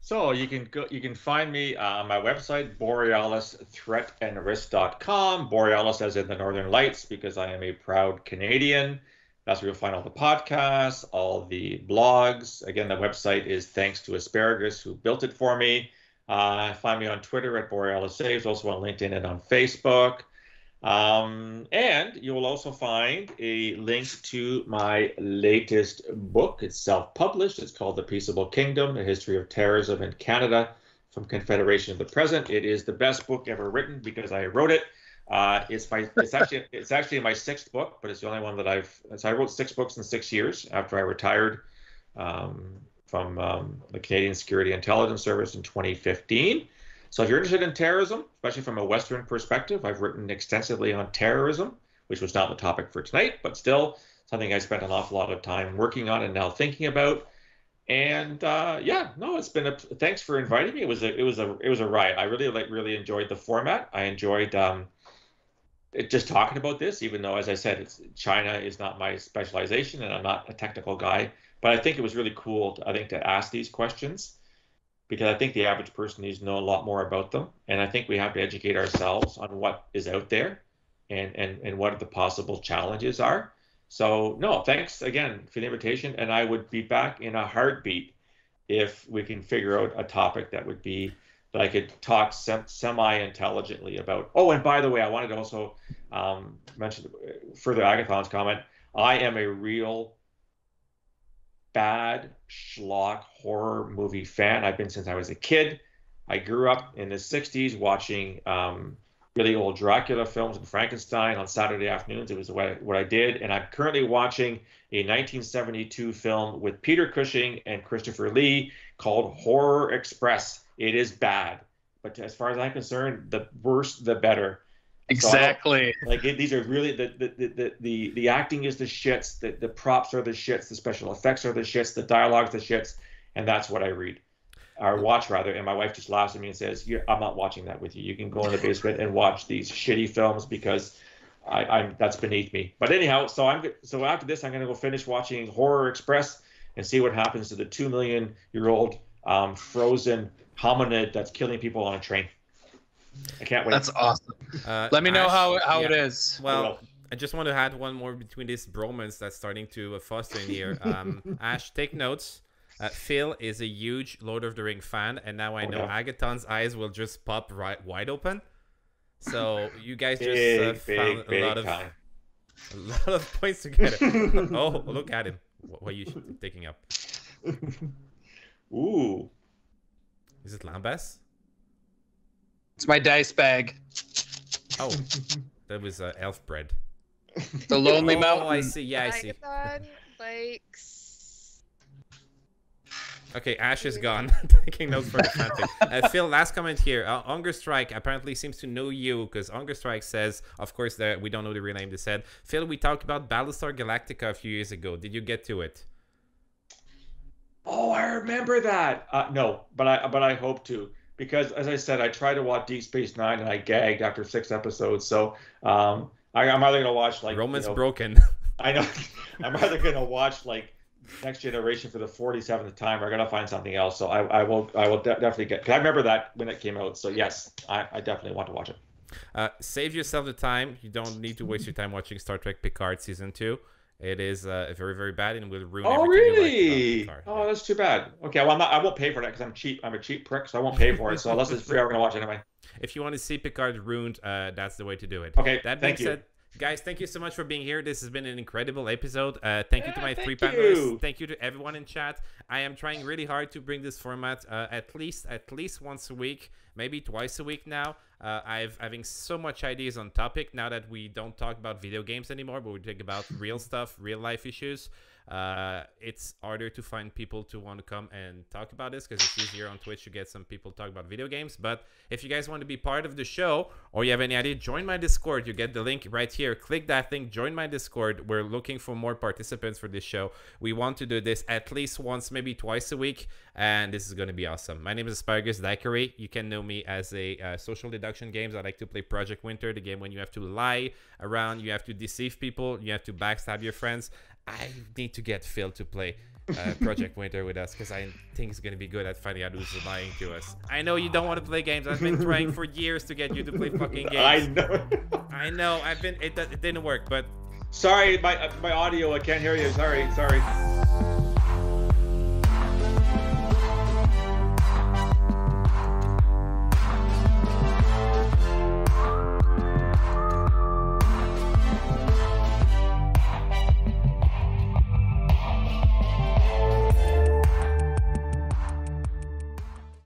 So you can go. You can find me uh, on my website, borealisthreatandrisk.com. Borealis, as in the Northern Lights, because I am a proud Canadian. That's where you'll find all the podcasts, all the blogs. Again, the website is thanks to Asparagus, who built it for me. Uh, find me on Twitter at Borealis Saves, also on LinkedIn and on Facebook. Um, and you will also find a link to my latest book. It's self published. It's called The Peaceable Kingdom A History of Terrorism in Canada from Confederation to the Present. It is the best book ever written because I wrote it. Uh, it's my it's actually it's actually my sixth book, but it's the only one that I've so I wrote six books in six years after I retired um, from um, the Canadian Security Intelligence Service in 2015. So if you're interested in terrorism, especially from a Western perspective, I've written extensively on terrorism, which was not the topic for tonight, but still something I spent an awful lot of time working on and now thinking about. And uh, yeah, no, it's been a thanks for inviting me. It was a it was a it was a riot. I really like really enjoyed the format. I enjoyed um, it, just talking about this, even though as I said, it's China is not my specialization and I'm not a technical guy. But I think it was really cool. I think to ask these questions because I think the average person needs to know a lot more about them. And I think we have to educate ourselves on what is out there and, and, and what the possible challenges are. So no, thanks again for the invitation, and I would be back in a heartbeat if we can figure out a topic that would be that I could talk sem- semi-intelligently about. Oh, and by the way, I wanted to also um, mention further Agathon's comment. I am a real bad schlock horror movie fan. I've been since I was a kid. I grew up in the 60s watching um, really old Dracula films and Frankenstein on Saturday afternoons. It was what I, what I did. And I'm currently watching a 1972 film with Peter Cushing and Christopher Lee called Horror Express. It is bad. But as far as I'm concerned, the worse the better. Exactly. So like it, these are really the the, the the the acting is the shits, the the props are the shits, the special effects are the shits, the dialogue's the shits, and that's what I read or watch rather. And my wife just laughs at me and says, "I'm not watching that with you. You can go in the basement and watch these shitty films because I, I'm that's beneath me." But anyhow, so I'm so after this, I'm gonna go finish watching Horror Express and see what happens to the two million year old um, frozen hominid that's killing people on a train. I can't wait. That's awesome. Uh, Let me know Ash, how how yeah. it is. Well, I just want to add one more between these bromance that's starting to uh, foster in here. Um, Ash, take notes. Uh, Phil is a huge Lord of the Ring fan, and now I know yeah. Agathon's eyes will just pop right wide open. So you guys just big, uh, found big, a lot of time. a lot of points together. oh, look at him! What, what are you taking up? Ooh, is it Lembas? It's my dice bag. Oh, that was uh, elf bread. The Lonely oh, Mountain. I see. Yeah, I see. likes Okay, Ash is gone. Taking notes for the fanfic. Uh, Phil, last comment here. Uh, Hunger Strike apparently seems to know you because Hunger Strike says, of course, that we don't know the real name. They said, Phil, we talked about Battlestar Galactica a few years ago. Did you get to it? Oh, I remember that. Uh, no, but I but I hope to because, as I said, I tried to watch Deep Space Nine and I gagged after six episodes. So um, I, am either gonna watch like Romance you know, broken. I know. I'm either gonna watch like next generation for the 47th time. We're gonna find something else. So I, I will I will de- definitely get. Cause I remember that when it came out. So yes, I, I definitely want to watch it. Uh, save yourself the time. You don't need to waste your time watching Star Trek Picard season two. It is uh, very very bad and will ruin. Oh really? Like oh, that's too bad. Okay, well I'm not, I won't pay for that because I'm cheap. I'm a cheap prick, so I won't pay for it. So unless it's free, I'm gonna watch it anyway. If you want to see Picard ruined, uh, that's the way to do it. Okay. That you. said, guys thank you so much for being here. This has been an incredible episode. Uh, thank you to my three panelists. Thank you to everyone in chat. I am trying really hard to bring this format uh, at least at least once a week maybe twice a week now. Uh, i've having so much ideas on topic now that we don't talk about video games anymore but we talk about real stuff real life issues uh, it's harder to find people to want to come and talk about this because it's easier on Twitch to get some people talk about video games. But if you guys want to be part of the show or you have any idea, join my Discord. You get the link right here. Click that link, join my Discord. We're looking for more participants for this show. We want to do this at least once, maybe twice a week, and this is going to be awesome. My name is Asparagus Daiquiri. You can know me as a uh, social deduction games. I like to play Project Winter, the game when you have to lie around, you have to deceive people, you have to backstab your friends. I need to get Phil to play uh, Project Winter with us because I think he's going to be good at finding out who's lying to us. I know you don't want to play games. I've been trying for years to get you to play fucking games. I know. I know. I've been. It, it didn't work, but. Sorry, my my audio. I can't hear you. Sorry, sorry.